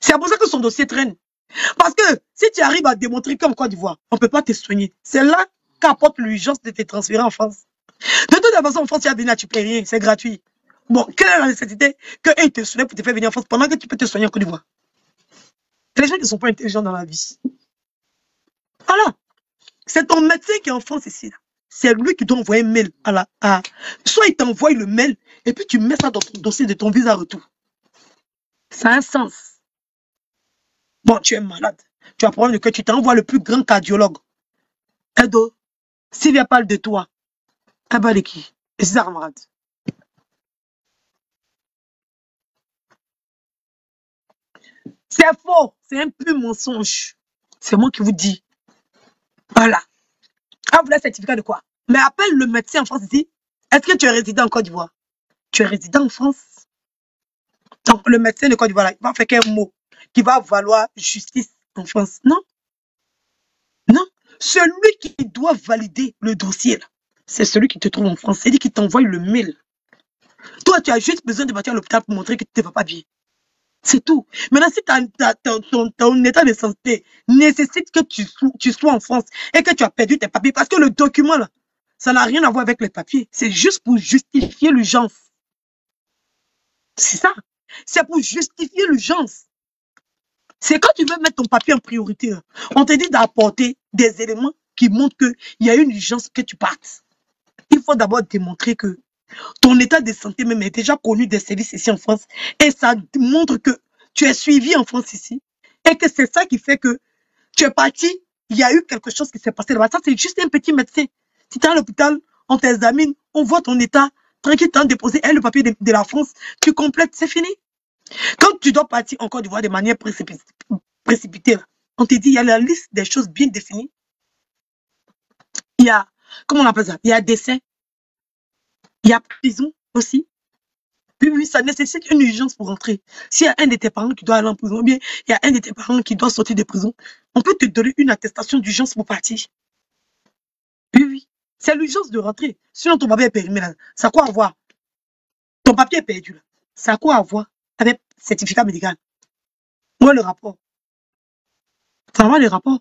C'est pour ça que son dossier traîne. Parce que si tu arrives à démontrer qu'en Côte d'Ivoire, on ne peut pas te soigner, c'est là qu'apporte l'urgence de te transférer en France. De toute façon, en France, tu vas venir, tu ne payes rien, c'est gratuit. Bon, quelle est la nécessité qu'ils te soignent pour te faire venir en France pendant que tu peux te soigner en Côte d'Ivoire? C'est les gens qui ne sont pas intelligents dans la vie. Voilà. C'est ton médecin qui est en France ici. C'est lui qui doit envoyer un mail à la. Soit il t'envoie le mail et puis tu mets ça dans ton dossier de ton visa retour. Ça a un sens. Bon, tu es malade. Tu as problème de que tu t'envoies le plus grand cardiologue. Edo, s'il vient parle de toi, qui? Et c'est. C'est faux. C'est un peu mensonge. C'est moi qui vous dis. Voilà. Ah, vous un certificat de quoi? Mais appelle le médecin en France ici. Est-ce que tu es résident en Côte d'Ivoire? Tu es résident en France Donc, le médecin de Côte d'Ivoire, il va faire qu'un mot qui va valoir justice en France. Non. Non. Celui qui doit valider le dossier, c'est celui qui te trouve en France. C'est lui qui t'envoie le mail. Toi, tu as juste besoin de partir à l'hôpital pour montrer que tu ne vas pas bien. C'est tout. Maintenant, si ton, état de santé nécessite que tu sois en France et que tu as perdu tes papiers, parce que le document, là, ça n'a rien à voir avec les papiers. C'est juste pour justifier l'urgence. C'est ça. C'est pour justifier l'urgence. C'est quand tu veux mettre ton papier en priorité, là, on te dit d'apporter des éléments qui montrent qu'il y a une urgence que tu partes. Il faut d'abord démontrer que ton état de santé même est déjà connu des services ici en France. Et ça montre que tu es suivi en France ici. Et que c'est ça qui fait que tu es parti, il y a eu quelque chose qui s'est passé là-bas. Ça, c'est juste un petit médecin. Si tu es à l'hôpital, on t'examine, on voit ton état, tranquille, tu as déposé et le papier de la France, tu complètes, c'est fini. Quand tu dois partir encore de voir de manière précipitée, on te dit, il y a la liste des choses bien définies. Il y a, comment on appelle ça? Il y a décès, il y a prison aussi. Oui, oui, ça nécessite une urgence pour rentrer. S'il y a un de tes parents qui doit aller en prison, ou bien il y a un de tes parents qui doit sortir de prison, on peut te donner une attestation d'urgence pour partir. Oui, oui. C'est l'urgence de rentrer. Sinon, ton papier est périmé là. Ça a quoi à voir? Ton papier est perdu là. Ça a quoi à voir? Avec certificat médical est le rapport Ça le rapport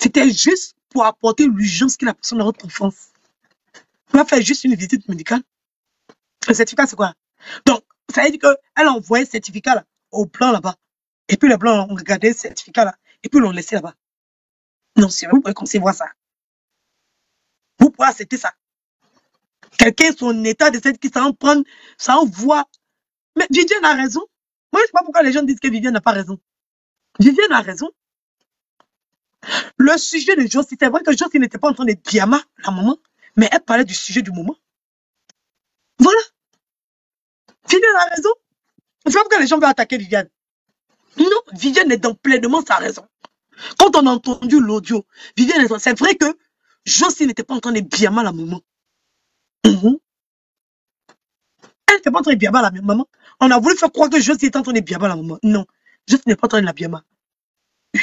C'était juste pour apporter l'urgence que la personne rentre en France. On va faire juste une visite médicale. Le certificat, c'est quoi? Donc, ça veut dire qu'elle a envoyé le certificat au plan là-bas. Et puis les blancs ont regardé le certificat là. Et puis l'ont laissé là-bas. Non, c'est vous pouvez concevoir ça. Vous pouvez accepter ça. Quelqu'un, son état de cette qui s'en prend, ça envoie. Mais Viviane a raison. Moi, je ne sais pas pourquoi les gens disent que Viviane n'a pas raison. Viviane a raison. Le sujet de Josie, c'est vrai que Josie n'était pas en train de diamant la maman, mais elle parlait du sujet du moment. Voilà. Viviane a raison. Je ne sais pas pourquoi les gens veulent attaquer Viviane. Non, Viviane est dans pleinement sa raison. Quand on a entendu l'audio, Viviane, est- c'est vrai que Josie n'était pas en train de bien à maman. Mhm. Elle n'était pas en train de à la maman. On a voulu faire croire que Josie était en train de à la maman. Non, Josie n'est pas en train de la mal.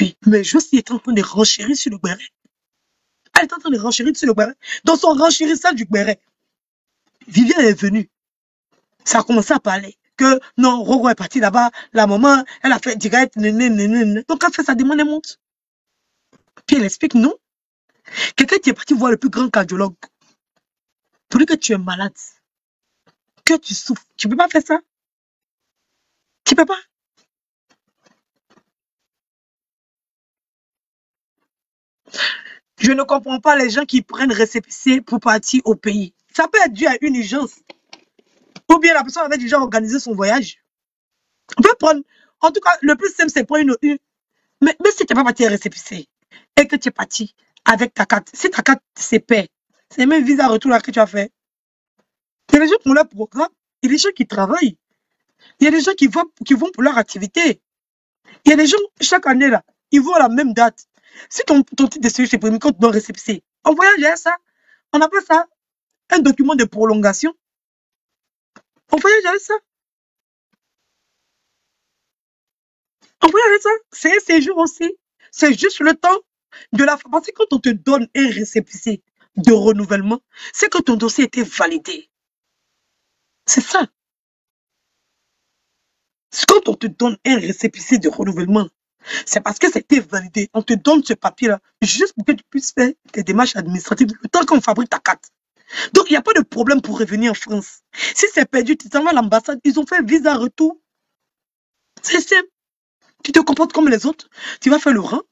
Oui, mais Josie était en train de renchérir sur le béret. Elle était en train de renchérir sur le béret. Dans son renchérissage du béret, Viviane est venue. Ça a commencé à parler. Que non, Rogo est parti là-bas, la maman, elle a fait direct, donc elle fait sa demande, elle monte. Puis elle explique non. Quelqu'un qui est parti voir le plus grand cardiologue, pour que tu es malade, que tu souffres, tu peux pas faire ça? Tu peux pas? Je ne comprends pas les gens qui prennent récépissé pour partir au pays. Ça peut être dû à une urgence. Ou bien la personne avait déjà organisé son voyage. On peut prendre, en tout cas, le plus simple, c'est prendre une, une- mais, mais si tu n'es pas parti récépissé et que tu es parti avec ta carte, si ta carte paix, c'est même visa retour là que tu as fait. Il y a des gens qui ont leur programme, il y a des gens qui travaillent, il y a des gens qui vont, pour leur activité. Il y a des gens, chaque année là, ils vont à la même date. Si ton, ton titre de séjour c'est premier quand tu dois récépissé, on voyage ça. On appelle ça un document de prolongation. On voyage avec ça. On voyage avec ça. C'est un séjour aussi. C'est juste le temps de la Parce que quand on te donne un récépissé de renouvellement, c'est que ton dossier était validé. C'est ça. Quand on te donne un récépissé de renouvellement, c'est parce que c'était validé. On te donne ce papier-là juste pour que tu puisses faire tes démarches administratives le temps qu'on fabrique ta carte. Donc, il n'y a pas de problème pour revenir en France. Si c'est perdu, tu t'en vas à l'ambassade, ils ont fait visa retour. C'est simple. Tu te comportes comme les autres, tu vas faire le rang.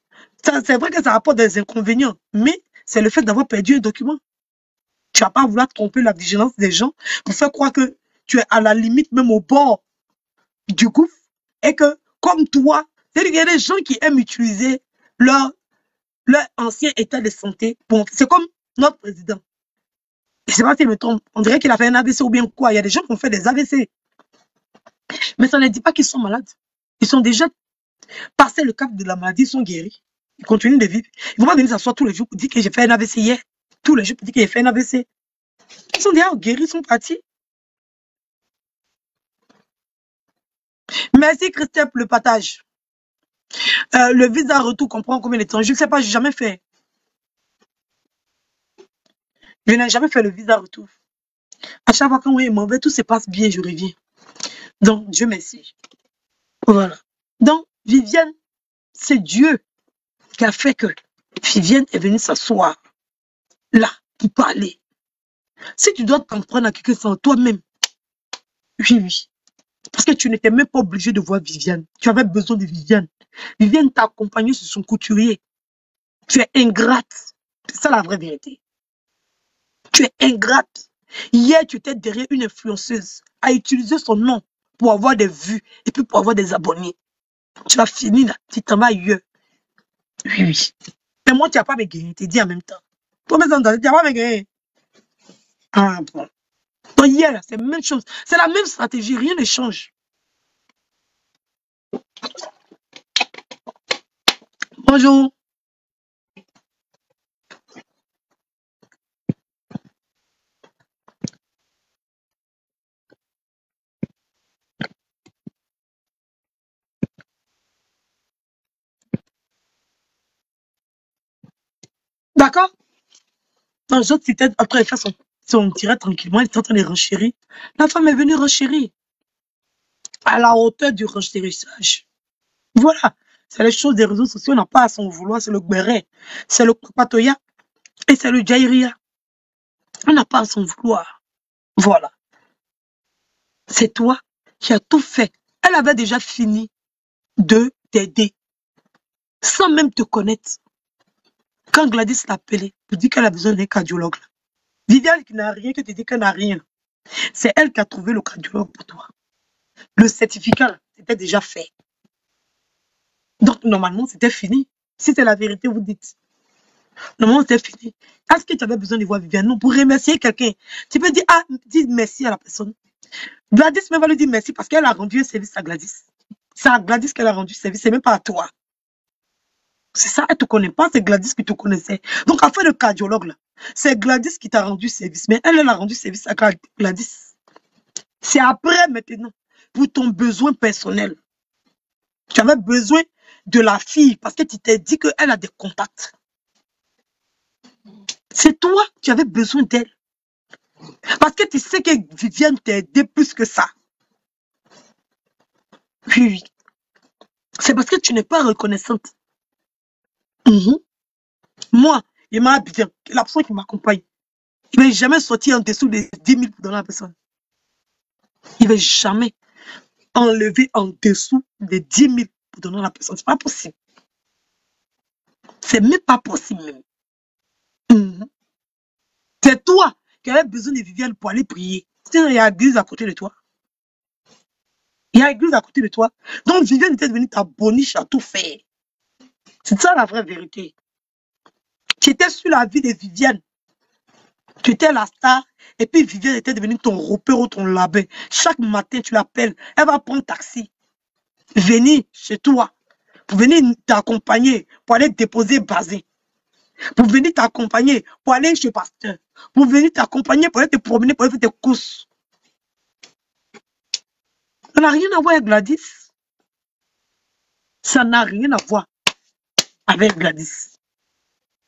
C'est vrai que ça apporte des inconvénients, mais c'est le fait d'avoir perdu un document. Tu vas pas vouloir tromper la vigilance des gens pour faire croire que tu es à la limite, même au bord du gouffre, et que, comme toi, c'est-à-dire y a des gens qui aiment utiliser leur, leur ancien état de santé. C'est comme notre président. Je sais pas si me trompe. On dirait qu'il a fait un AVC ou bien quoi. Il y a des gens qui ont fait des AVC. Mais ça ne dit pas qu'ils sont malades. Ils sont déjà passé le cap de la maladie, ils sont guéris. Ils continuent de vivre. Ils vont pas venir s'asseoir tous les jours pour dire que j'ai fait un AVC hier. Tous les jours pour dire que j'ai fait un AVC. Ils sont déjà guéris, ils sont partis. Merci Christophe pour le partage. Euh, le visa retour comprend combien de temps? Je ne sais pas, j'ai jamais fait. Je n'ai jamais fait le visa retour. À chaque fois quand est mauvais, tout se passe bien, je reviens. Donc, Dieu merci. Voilà. Donc, Viviane, c'est Dieu qui a fait que Viviane est venue s'asseoir là pour parler. Si tu dois t'en prendre à quelqu'un, en toi-même. Oui, oui. Parce que tu n'étais même pas obligé de voir Viviane. Tu avais besoin de Viviane. Viviane t'a accompagné sur son couturier. Tu es ingrate. C'est ça la vraie vérité. Tu es ingrate. Hier, tu étais derrière une influenceuse à utiliser son nom pour avoir des vues et puis pour avoir des abonnés. Tu vas finir là, tu t'en vas ailleurs. Oui, oui. Mais moi, tu n'as pas me gagner, tu dis en même temps. Toi, mais tu n'as pas me. Ah bon. C'est la même chose. C'est la même stratégie, rien ne change. Bonjour. D'accord? Donc, l'autre, c'était après de faire son tirage tranquillement, il était en train de renchérir. La femme est venue renchérir à la hauteur du renchérissage. Voilà. C'est les choses des réseaux sociaux, on n'a pas à s'en vouloir. C'est le béret, c'est le patoya et c'est le jairia. On n'a pas à s'en vouloir. Voilà. C'est toi qui as tout fait. Elle avait déjà fini de t'aider sans même te connaître. Quand Gladys l'a appelée pour dire qu'elle a besoin d'un cardiologue, Viviane qui n'a rien, que tu dis qu'elle n'a rien, c'est elle qui a trouvé le cardiologue pour toi. Le certificat, c'était déjà fait. Donc, normalement, c'était fini. Si c'est la vérité, vous dites. Normalement, c'était fini. Est-ce que tu avais besoin de voir Viviane? Non, pour remercier quelqu'un. Tu peux dire, ah, dis merci à la personne. Gladys même va lui dire merci parce qu'elle a rendu un service à Gladys. C'est à Gladys qu'elle a rendu service, c'est même pas à toi. C'est ça, elle te connaît pas, c'est Gladys qui te connaissait. Donc, fait, le cardiologue, là, c'est Gladys qui t'a rendu service. Mais elle, elle a rendu service à Glad- Gladys. C'est après, maintenant, pour ton besoin personnel. Tu avais besoin de la fille parce que tu t'es dit qu'elle a des contacts. C'est toi qui avais besoin d'elle. Parce que tu sais que Viviane t'a aidé plus que ça. Oui, oui. C'est parce que tu n'es pas reconnaissante. Mhm. Moi, il m'a bien. La personne qui m'accompagne, il ne va jamais sortir en dessous des 10 000 pour donner à la personne. Il ne va jamais enlever en dessous des 10 000 pour donner à la personne. C'est pas possible. C'est même pas possible. Mhm. C'est toi qui avais besoin de Viviane pour aller prier. Il y a l'église à côté de toi. Il y a l'église à côté de toi. Donc, Viviane était devenue ta boniche à tout faire. C'est ça la vraie vérité. Tu étais sur la vie de Viviane. Tu étais la star. Et puis Viviane était devenue ton repère ou ton labé. Chaque matin, tu l'appelles. Elle va prendre taxi. Venir chez toi. Pour venir t'accompagner. Pour aller déposer basé. Pour venir t'accompagner. Pour aller chez pasteur. Pour venir t'accompagner. Pour aller te promener. Pour aller faire tes courses. Ça n'a rien à voir avec Gladys. Ça n'a rien à voir avec Gladys.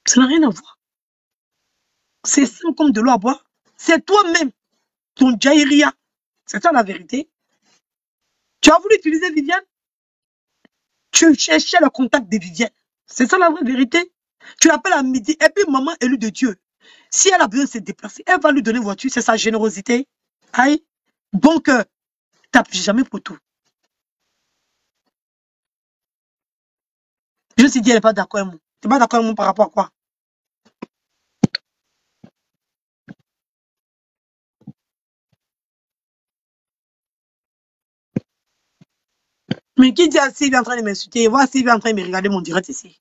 Ça n'a rien à voir. C'est simple comme de l'eau à boire. C'est toi-même, ton jaïria. C'est ça la vérité. Tu as voulu utiliser Viviane? Tu cherchais le contact de Viviane. C'est ça la vraie vérité. Tu l'appelles à midi. Et puis, maman élue de Dieu. Si elle a besoin de se déplacer, elle va lui donner une voiture. C'est sa générosité. Aïe. Bon cœur. T'appuies jamais pour tout. Je me suis dit, elle n'est pas d'accord avec moi. Tu n'es pas d'accord avec moi par rapport à quoi? Mais qui dit à Sylvie en train de m'insulter? Voir Sylvie en train de me regarder mon direct ici.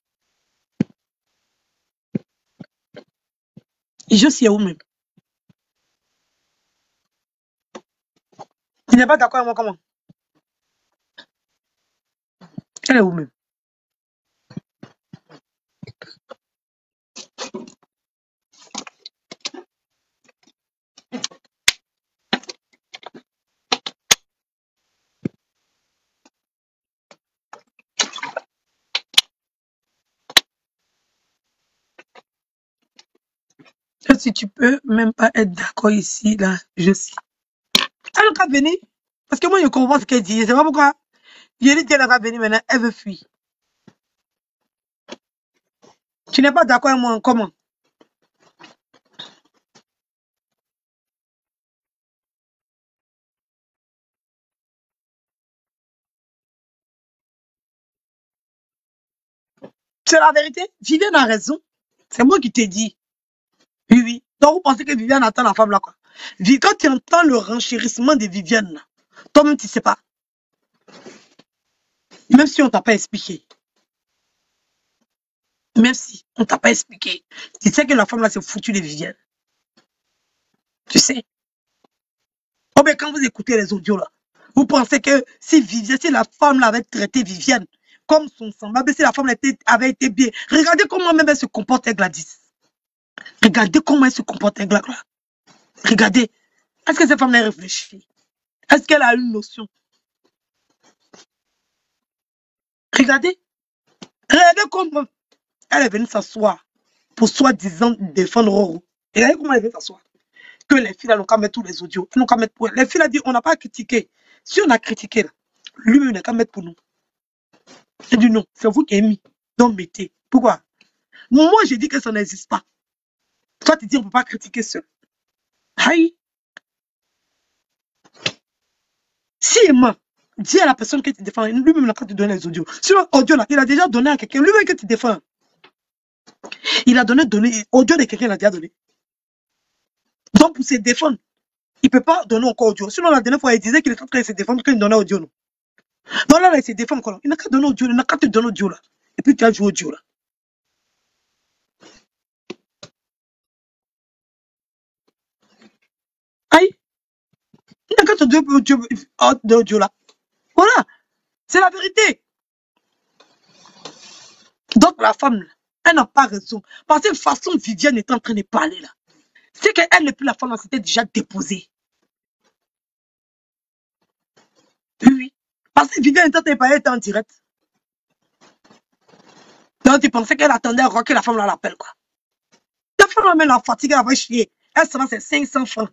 Et je suis où même? Tu n'es pas d'accord avec moi comment? Elle est où même Et Si tu peux même pas être d'accord ici, là, je suis. Elle qu'à venir. Parce que moi, je comprends ce qu'elle dit. C'est pas pourquoi. Je dis qu'elle qu'à venir maintenant. Elle veut fuir. Tu n'es pas d'accord avec moi comment C'est la vérité. Viviane a raison. C'est moi qui t'ai dit. Donc, vous pensez que Viviane attend la femme là, quoi? Quand tu entends le renchérissement de Viviane, toi-même, tu sais pas. Même si on t'a pas expliqué. Même si on t'a pas expliqué. Tu sais que la femme là, c'est foutu de Viviane. Tu sais. Oh, mais quand vous écoutez les audios là, vous pensez que si Viviane, si la femme là avait traité Viviane comme son semblable, si la femme là avait été bien, regardez comment même elle se comporte avec Gladys. Regardez comment elle se comporte Gladys. Regardez. Est-ce que cette femme là réfléchit? Est-ce qu'elle a une notion? Regardez. Regardez comment elle est venue s'asseoir pour soi-disant défendre Roro. Regardez comment elle est venue s'asseoir. Que les filles n'ont qu'à mettre tous les audios. Elles n'ont qu'à mettre pour elle. Les filles là dit on n'a pas critiqué. Si on a critiqué lui-même n'a qu'à mettre pour nous. Elle dit non, c'est vous qui avez mis. Donc mettez. Pourquoi? Moi j'ai dit que ça n'existe pas. Toi tu dis on ne peut pas critiquer seul. Aïe. Si il ment, dis à la personne que tu défends, lui-même n'a qu'à te donner les audios. Sinon, audio là, il a déjà donné à quelqu'un, lui-même que tu défends. Il a donné, donné, audio de quelqu'un, il a déjà donné. Donc, pour se défendre, il ne peut pas donner encore audio. Sinon, la dernière fois, il disait qu'il était en train de se défendre, qu'il donnait audio. Non, non là, il se défend encore. Il n'a qu'à donner audio, il n'a qu'à te donner audio là. Et puis, tu as joué audio là. Aïe, il n'a qu'à te donner audio, audio, audio là. Voilà, c'est la vérité. Donc, la femme, elle n'a pas raison. Parce que de façon, Viviane est en train de parler là. C'est qu'elle n'est plus la femme, là, c'était déjà déposée. Oui. Parce que Viviane était en train de parler, elle était en direct. Donc, tu pensais qu'elle attendait encore que la femme l'appelle, quoi. La femme même la fatigue, elle va chier. Elle se rend, c'est 500 francs.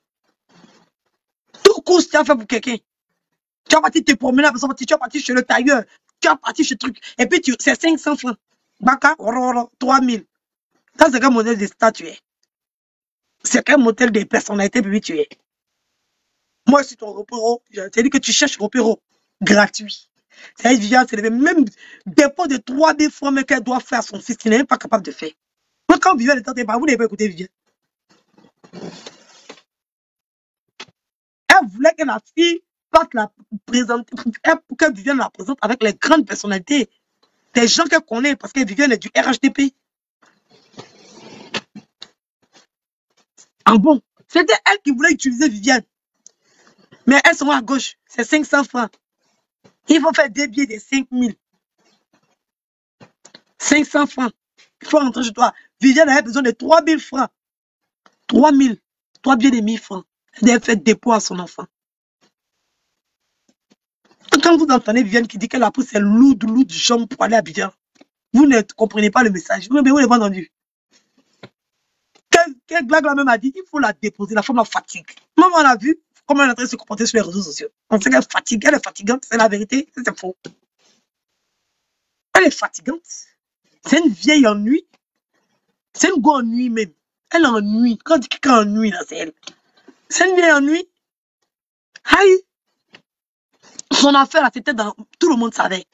Court, tu as fait pour quelqu'un. Tu vas partir te promener, la tu vas partir chez le tailleur, tu vas partir chez le truc. Et puis, c'est 500 francs. Baka, ororo, 3000. Ça, c'est quel modèle de star tu es? C'est quel modèle de personnalité publique tu es? Moi, suis ton repéro. C'est-à-dire que tu cherches repéro gratuit. C'est Viviane, c'est même dépôt de 3000 francs qu'elle doit faire à son fils, qu'il n'est même pas capable de faire. Quand Viviane est en train vous n'avez pas écouté Viviane. Voulait que la fille parte la présenter, pour que Viviane la présente avec les grandes personnalités. Des gens qu'elle connaît, parce que Viviane est du RHDP. En bon, c'était elle qui voulait utiliser Viviane. Mais elles sont à gauche, c'est 500 francs. Il faut faire des billets de 5000. 500 francs. Il faut rentrer chez toi. Viviane avait besoin de 3000 francs. 3000. 3 billets de 1000 francs. Elle devait faire dépôt à son enfant. Quand vous entendez Viviane qui dit qu'elle a pris ses lourdes, lourdes jambes pour aller à Abidjan, vous ne comprenez pas le message. Vous, n'avez pas entendu. Quelle, quelle blague la même a dit, il faut la déposer, la femme la fatigue. Maman, on a vu comment elle est en train de se comporter sur les réseaux sociaux. On sait qu'elle fatigue, elle est fatigante, c'est la vérité, c'est faux. Elle est fatigante. C'est une vieille ennui. C'est une go ennui même. Elle ennuie. Quand on dit quelqu'un ennuie, c'est elle. C'est une vieille ennui. Aïe. Son affaire, c'était dans. Tout le monde savait.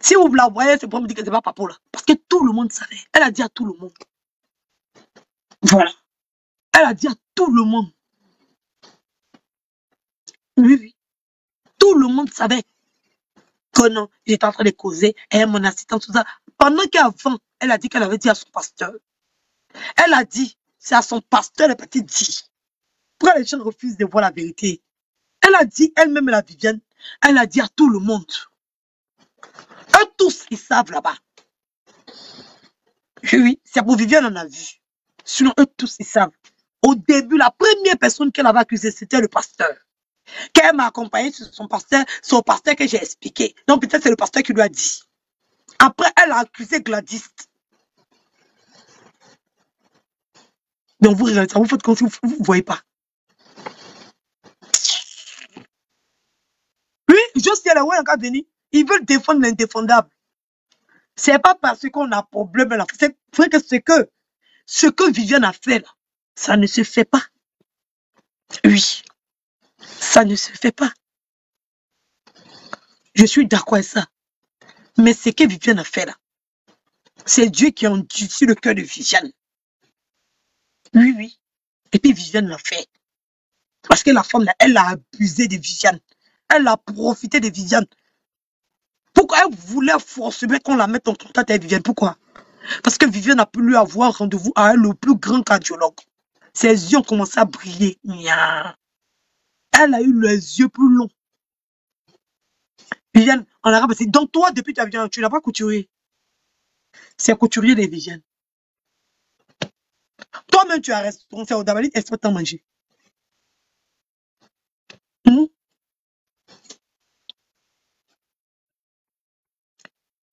Si vous la voyez, c'est pour me dire que c'est pas Papo là. Parce que tout le monde savait. Elle a dit à tout le monde. Voilà. Elle a dit à tout le monde. Oui, oui. Tout le monde savait que non, j'étais en train de causer, est mon assistante, tout ça. Pendant qu'avant, elle a dit qu'elle avait dit à son pasteur. Elle a dit, c'est à son pasteur, est partie dire. Pourquoi les gens refusent de voir la vérité? Elle a dit, elle-même, la Viviane, elle a dit à tout le monde. Eux tous, ils savent là-bas. Oui, oui, c'est pour Viviane, on a vu. Sinon, eux tous, ils savent. Au début, la première personne qu'elle avait accusée, c'était le pasteur. Qu'elle m'a accompagné sur son pasteur, son pasteur que j'ai expliqué. Donc, peut-être c'est le pasteur qui lui a dit. Après, elle a accusé Gladys. Donc, vous regardez ça, vous faites comme si vous ne voyez pas. Oui, juste là, ouais, encore venir. Ils veulent défendre l'indéfendable. C'est pas parce qu'on a problème là. C'est vrai que c'est que ce que Viviane a fait là, ça ne se fait pas. Oui, ça ne se fait pas. Je suis d'accord avec ça. Mais ce que Viviane a fait là, c'est Dieu qui a endurci le cœur de Viviane. Oui, oui. Et puis Viviane l'a fait. Parce que la femme, là, elle a abusé de Viviane. Elle a profité de Viviane. Pourquoi elle voulait forcément qu'on la mette en contact avec Viviane? Pourquoi? Parce que Viviane a pu lui avoir rendez-vous à elle, le plus grand cardiologue. Ses yeux ont commencé à briller. Nya. Elle a eu les yeux plus longs. Viviane, en arabe, c'est donc toi, depuis ta Viviane, tu n'as pas couturé. C'est couturier de Viviane. Toi-même, tu as c'est au Dabali, est-ce que tu manger? Hmm?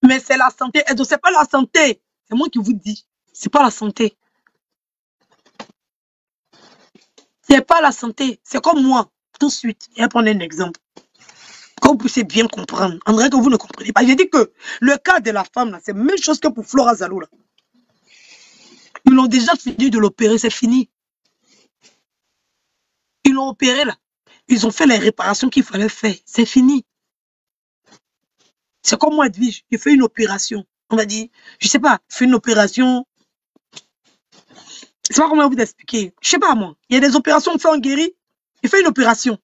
Mais c'est la santé. Et c'est pas la santé. C'est moi qui vous dis. C'est pas la santé. C'est pas la santé. C'est comme moi. Tout de suite. Je vais prendre un exemple. Comme vous puissiez bien comprendre. On dirait que vous ne comprenez pas. J'ai dit que le cas de la femme, c'est la même chose que pour Flora Zalou. Là. Ils l'ont déjà fini de l'opérer. C'est fini. Ils l'ont opéré là. Ils ont fait les réparations qu'il fallait faire. C'est fini. C'est comme moi, Edwige. J'ai fait une opération. On va dire, je sais pas, fait une opération. Je sais pas comment vous expliquer. Je sais pas, moi. Il y a des opérations, on fait en guéri. J'ai fait une opération.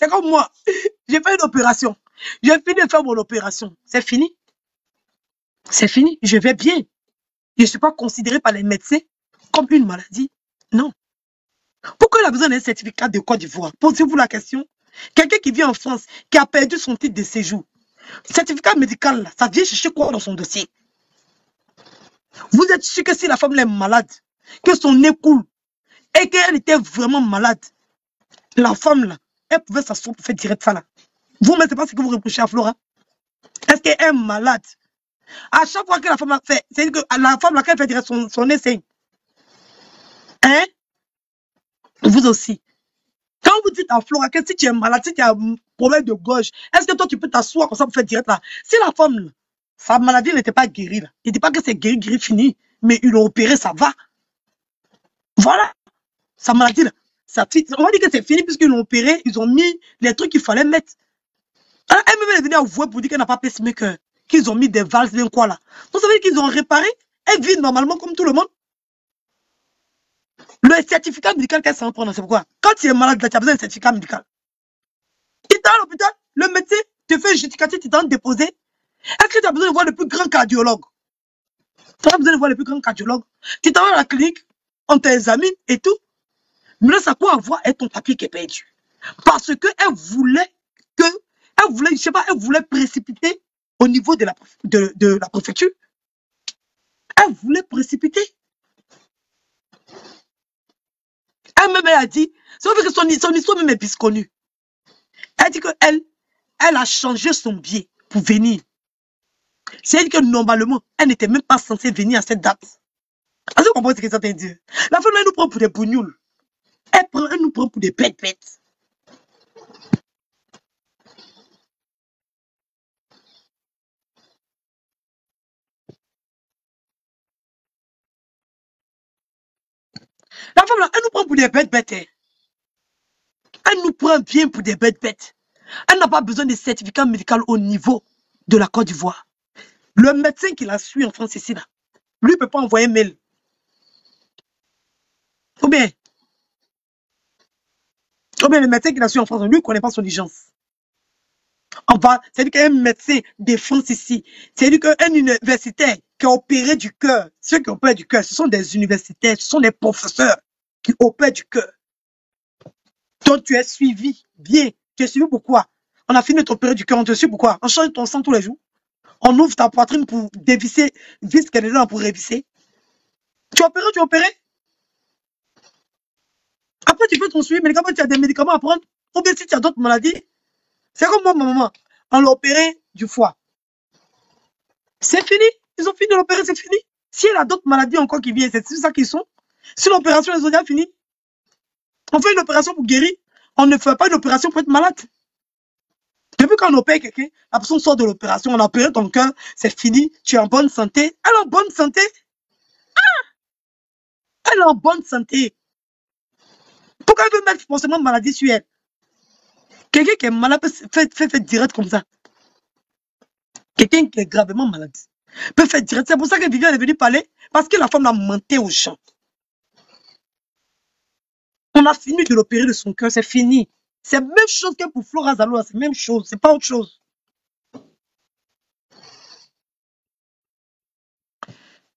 C'est comme moi. J'ai fait une opération. J'ai fini de faire mon opération. C'est fini. C'est fini. Je vais bien. Je ne suis pas considéré par les médecins comme une maladie. Non. Pourquoi il a besoin d'un certificat de Côte d'Ivoire? Posez-vous la question. Quelqu'un qui vient en France, qui a perdu son titre de séjour. Certificat médical, ça vient chercher quoi dans son dossier? Vous êtes sûr que si la femme est malade, que son nez coule, et qu'elle était vraiment malade, la femme, là, elle pouvait s'asseoir pour faire direct ça, là. Vous, mais c'est pas ce que vous reprochez à Flora. Est-ce qu'elle est malade? À chaque fois que la femme a fait, c'est que la femme, là, qu'elle fait direct son, son saigne. Hein? Vous aussi. Quand vous dites à Flora que si tu es malade, si tu as un problème de gorge, est-ce que toi tu peux t'asseoir comme ça pour faire direct là? Si la femme, sa maladie n'était pas guérie là, il ne dit pas que c'est guéri, guéri, fini, mais ils l'ont opéré, ça va. Voilà. Sa maladie là, on va dire que c'est fini puisqu'ils l'ont opéré, ils ont mis les trucs qu'il fallait mettre. Alors, elle même est venue avouer pour dire qu'elle n'a pas pacemaker, qu'ils ont mis des valses, bien quoi là. Donc ça veut dire qu'ils ont réparé, elle vit normalement comme tout le monde. Le certificat médical qu'elle s'en prend, c'est pourquoi? Quand tu es malade, tu as besoin d'un certificat médical. Tu es à l'hôpital, le médecin te fait un justificatif, tu t'en déposé. Est-ce que tu as besoin de voir le plus grand cardiologue? Tu as besoin de voir le plus grand cardiologue. Tu t'en vas à la clinique, on t'examine et tout. Ça quoi avoir est ton papier qui est perdu. Parce qu'elle voulait que, elle voulait, je sais pas, elle voulait précipiter au niveau de la, de, de la préfecture. Elle voulait précipiter. Elle-même, elle a dit, c'est vrai que son, son histoire même est plus connue. Elle dit qu'elle, elle a changé son billet pour venir. C'est-à-dire que normalement, elle n'était même pas censée venir à cette date. Est-ce que vous comprenez ce que ça veut dire? La femme, elle nous prend pour des bougnoules. Elle, prend, elle nous prend pour des bêtes bêtes. La femme, là, elle nous prend pour des bêtes bêtes. Elle nous prend bien pour des bêtes bêtes. Elle n'a pas besoin de certificat médical au niveau de la Côte d'Ivoire. Le médecin qui la suit en France ici, là, lui ne peut pas envoyer un mail. Ou bien, ou bien le médecin qui la suit en France, lui ne connaît pas son urgence. On va, c'est-à-dire qu'un médecin de France ici, c'est-à-dire qu'un universitaire qui a opéré du cœur, ceux qui opèrent du cœur, ce sont des universitaires, ce sont des professeurs qui opèrent du cœur. Donc tu es suivi bien. Tu es suivi pourquoi? On a fini de t'opérer du cœur, on te suit pourquoi? On change ton sang tous les jours. On ouvre ta poitrine pour dévisser, vis là pour révisser. Tu opéré, tu opéré? Après, tu fais ton suivi médicament, tu as des médicaments à prendre? Ou bien si tu as d'autres maladies, c'est comme moi, ma maman. On l'a opéré du foie. C'est fini. Ils ont fini de l'opérer, c'est fini. Si elle a d'autres maladies encore qui viennent, c'est ça qu'ils sont. Si l'opération est déjà finie, on fait une opération pour guérir. On ne fait pas une opération pour être malade. Depuis qu'on opère quelqu'un, la personne sort de l'opération, on a opéré ton cœur, c'est fini, tu es en bonne santé. Elle est en bonne santé. Elle est en bonne santé. Pourquoi elle veut mettre forcément maladie sur elle? Quelqu'un qui est malade peut fait, fait, fait direct comme ça. quelqu'un qui est gravement malade, peut faire direct. C'est pour ça que Viviane est venue parler, parce que la femme l'a menté aux gens. On a fini de l'opérer de son cœur, c'est fini. C'est la même chose que pour Flora Zaloa, c'est la même chose, c'est pas autre chose.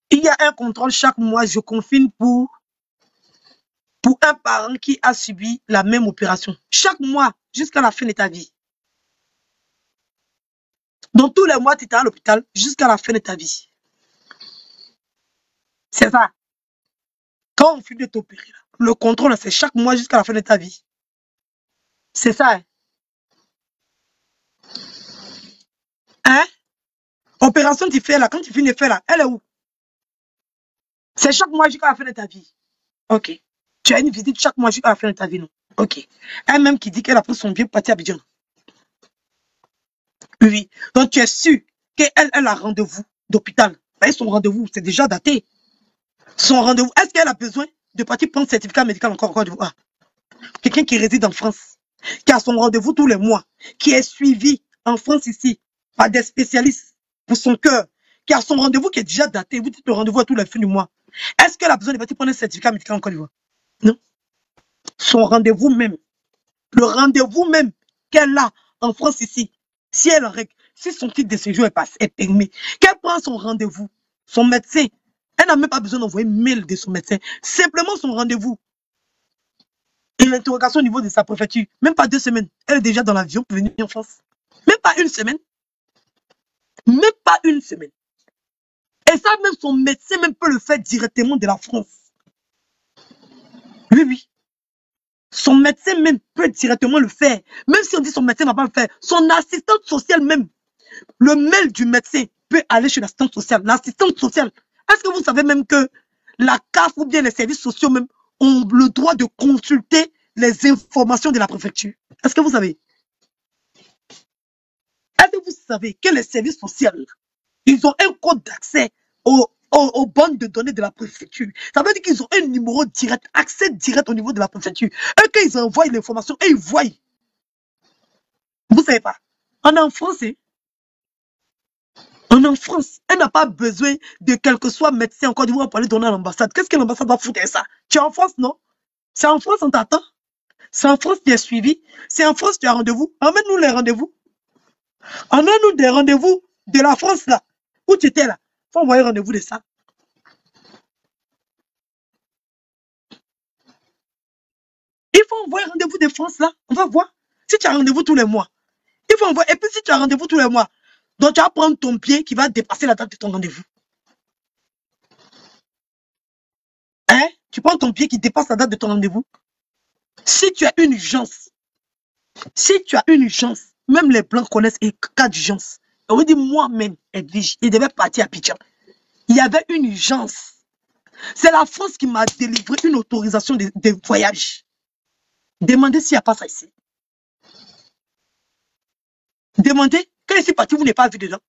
Il y a un contrôle chaque mois, je confine pour, pour un parent qui a subi la même opération. Chaque mois, jusqu'à la fin de ta vie. Dans tous les mois, tu es à l'hôpital jusqu'à la fin de ta vie. C'est ça. Quand on finit de t'opérer, le contrôle, c'est chaque mois jusqu'à la fin de ta vie. C'est ça. Hein? Hein? Opération, tu fais là, quand tu finis de faire là, elle est où? C'est chaque mois jusqu'à la fin de ta vie. Ok. Tu as une visite chaque mois jusqu'à la fin de ta vie, non? Ok. Elle-même qui dit qu'elle a pris son vieux parti à Abidjan. Oui. Donc tu es sûr qu'elle elle a rendez-vous d'hôpital? Ben, son rendez-vous, c'est déjà daté. Son rendez-vous, est-ce qu'elle a besoin de partir prendre certificat médical encore en Côte d'Ivoire Quelqu'un qui réside en France, qui a son rendez-vous tous les mois, qui est suivi en France ici par des spécialistes pour son cœur, qui a son rendez-vous qui est déjà daté, vous dites le rendez-vous à tous les fins du mois. Est-ce qu'elle a besoin de partir prendre un certificat médical en Côte d'Ivoire. Son rendez-vous même, le rendez-vous même qu'elle a en France ici, si elle règle, si son titre de séjour est, passé, est permis, qu'elle prend son rendez-vous, son médecin, elle n'a même pas besoin d'envoyer mail de son médecin, simplement son rendez-vous. Et l'interrogation au niveau de sa préfecture, même pas deux semaines, elle est déjà dans l'avion pour venir en France. Même pas une semaine. Même pas une semaine. Et ça, même son médecin même peut le faire directement de la France. Oui, oui. Son médecin même peut directement le faire. Même si on dit son médecin ne va pas le faire. Son assistante sociale même. Le mail du médecin peut aller chez l'assistante sociale. L'assistante sociale. Est-ce que vous savez même que la CAF ou bien les services sociaux même ont le droit de consulter les informations de la préfecture? Est-ce que vous savez? Est-ce que vous savez que les services sociaux, ils ont un code d'accès aux, aux, aux banques de données de la préfecture Ça veut dire qu'ils ont un numéro direct, accès direct au niveau de la préfecture. Et qu'ils envoient l'information et ils voient. Vous savez pas On est en France, hein? On est en France. Elle n'a pas besoin de quel que soit médecin en Côte d'Ivoire pour aller donner à l'ambassade. Qu'est-ce que l'ambassade va foutre ça? Tu es en France, non? C'est en France, on t'attend. C'est en France, tu es suivi. C'est en France, tu as rendez-vous. Emmène-nous les rendez-vous. Emmène-nous des rendez-vous de la France, là. Où tu étais, là. Faut envoyer rendez-vous de ça. Il faut envoyer rendez-vous de France, là. On va voir. Si tu as rendez-vous tous les mois. Il faut envoyer. Et puis, si tu as rendez-vous tous les mois, donc tu vas prendre ton pied qui va dépasser la date de ton rendez-vous. Hein? Tu prends ton pied qui dépasse la date de ton rendez-vous. Si tu as une urgence, si tu as une urgence, même les blancs connaissent les cas d'urgence. On dit moi-même, Edwige, il devait partir à Pidjan. Il y avait une urgence. C'est la France qui m'a délivré une autorisation de, de voyage. Demandez s'il n'y a pas ça ici. Demandez, quand je suis parti, vous n'avez pas vu dedans.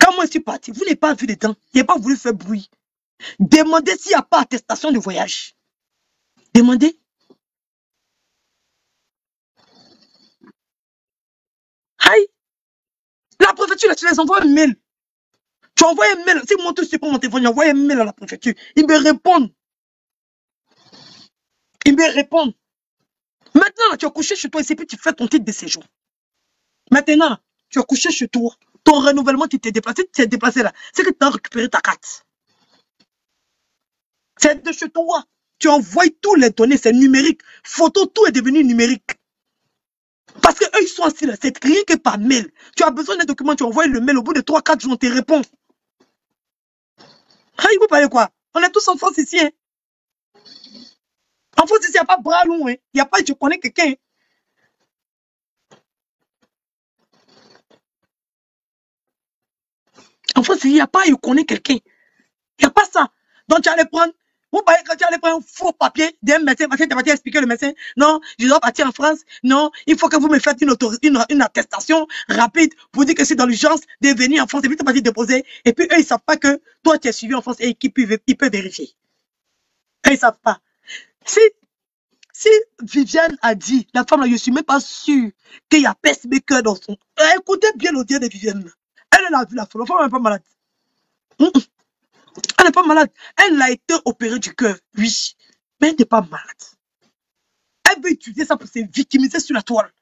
Quand moi je suis parti, vous n'avez pas vu dedans. Il n'a pas voulu faire bruit. Demandez s'il n'y a pas attestation de voyage. Demandez. Aïe. La tu les envoies un mail. Tu envoies un mail. Si moi, je suis pas mon téléphone, j'envoie un mail à la préfecture. Ils me répondent. Ils me répondent. Maintenant, tu as couché chez toi et puis tu fais ton titre de séjour. Maintenant, tu as couché chez toi. Ton renouvellement, tu t'es déplacé, tu t'es déplacé là. C'est que tu as récupéré ta carte. C'est de chez toi. Tu envoies tous les données, c'est numérique. Photo, tout est devenu numérique. Parce que eux, ils sont assis là, c'est rien que par mail. Tu as besoin d'un document, tu envoies le mail, au bout de 3-4 jours, on te répond. Ah, il vous parlez quoi? On est tous en France ici. Hein? En France ici, il n'y a pas bras long. Hein? Il n'y a pas, je connais quelqu'un. hein. En France, il n'y a pas, je connais quelqu'un. Il n'y a pas ça. Donc, tu allais prendre, vous voyez, quand tu allais prendre un faux papier d'un médecin, parce que tu vas expliquer le médecin, non, je dois partir en France, non, il faut que vous me faites une, attestation rapide pour dire que c'est dans l'urgence de venir en France, et puis tu parti déposer, et puis eux, ils ne savent pas que toi, tu es suivi en France et qu'ils peuvent, vérifier. Eux, ils ne savent pas. Si, si Viviane a dit, la femme là, je suis même pas sûre qu'il y a pacemaker dans son... Écoutez bien l'audio de Viviane. Elle, elle a vu la femme. La femme n'est pas malade. Elle n'est pas malade. Elle a été opérée du cœur, oui. Mais elle n'est pas malade. Elle veut utiliser ça pour se victimiser sur la toile.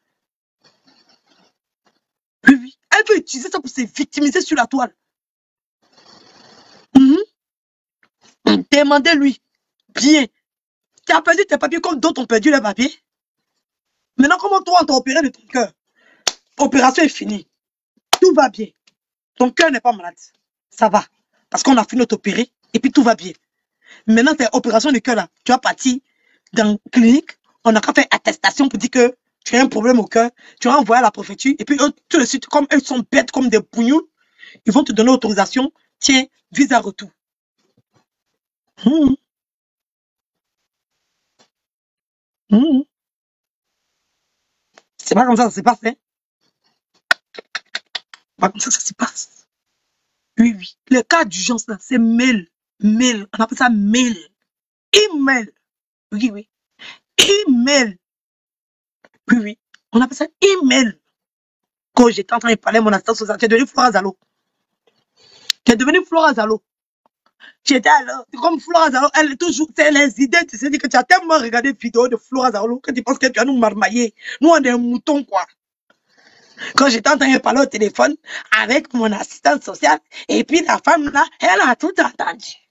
Oui, oui. Elle veut utiliser ça pour se victimiser sur la toile. Mhm. Demandez-lui. Bien. Tu as perdu tes papiers comme d'autres ont perdu leurs papiers. Maintenant, comment toi, on t'a opéré de ton cœur? Opération est finie. Tout va bien. Ton cœur n'est pas malade. Ça va. Parce qu'on a fini de t'opérer et puis tout va bien. Maintenant, tes opérations de cœur là, tu vas partir dans la clinique. On qu'à faire attestation pour dire que tu as un problème au cœur. Tu vas envoyer à la préfecture. Et puis, tout de suite, comme eux sont bêtes comme des pougnons, ils vont te donner autorisation. Tiens, visa retour. Mhm. Mhm. C'est pas comme ça ça se passe. Hein? C'est pas comme ça ça se passe. Oui, oui. Le cas d'urgence, là, c'est mail. Mail. On appelle ça mail. Email. Oui, oui. Email. Oui, oui. On appelle ça email. Quand j'étais en train de parler à mon assistante sociale, tu es devenu Flora Zalo. Tu es devenu Flora Zalo. J'étais alors, comme Flora Zalo, elle est toujours, c'est les idées, tu sais, que tu as tellement regardé des vidéos de Flora Zalo que tu penses que tu vas nous marmailler. Nous, on est un mouton, quoi. Quand j'étais en train de parler au téléphone avec mon assistante sociale, et puis la femme là, elle a tout entendu.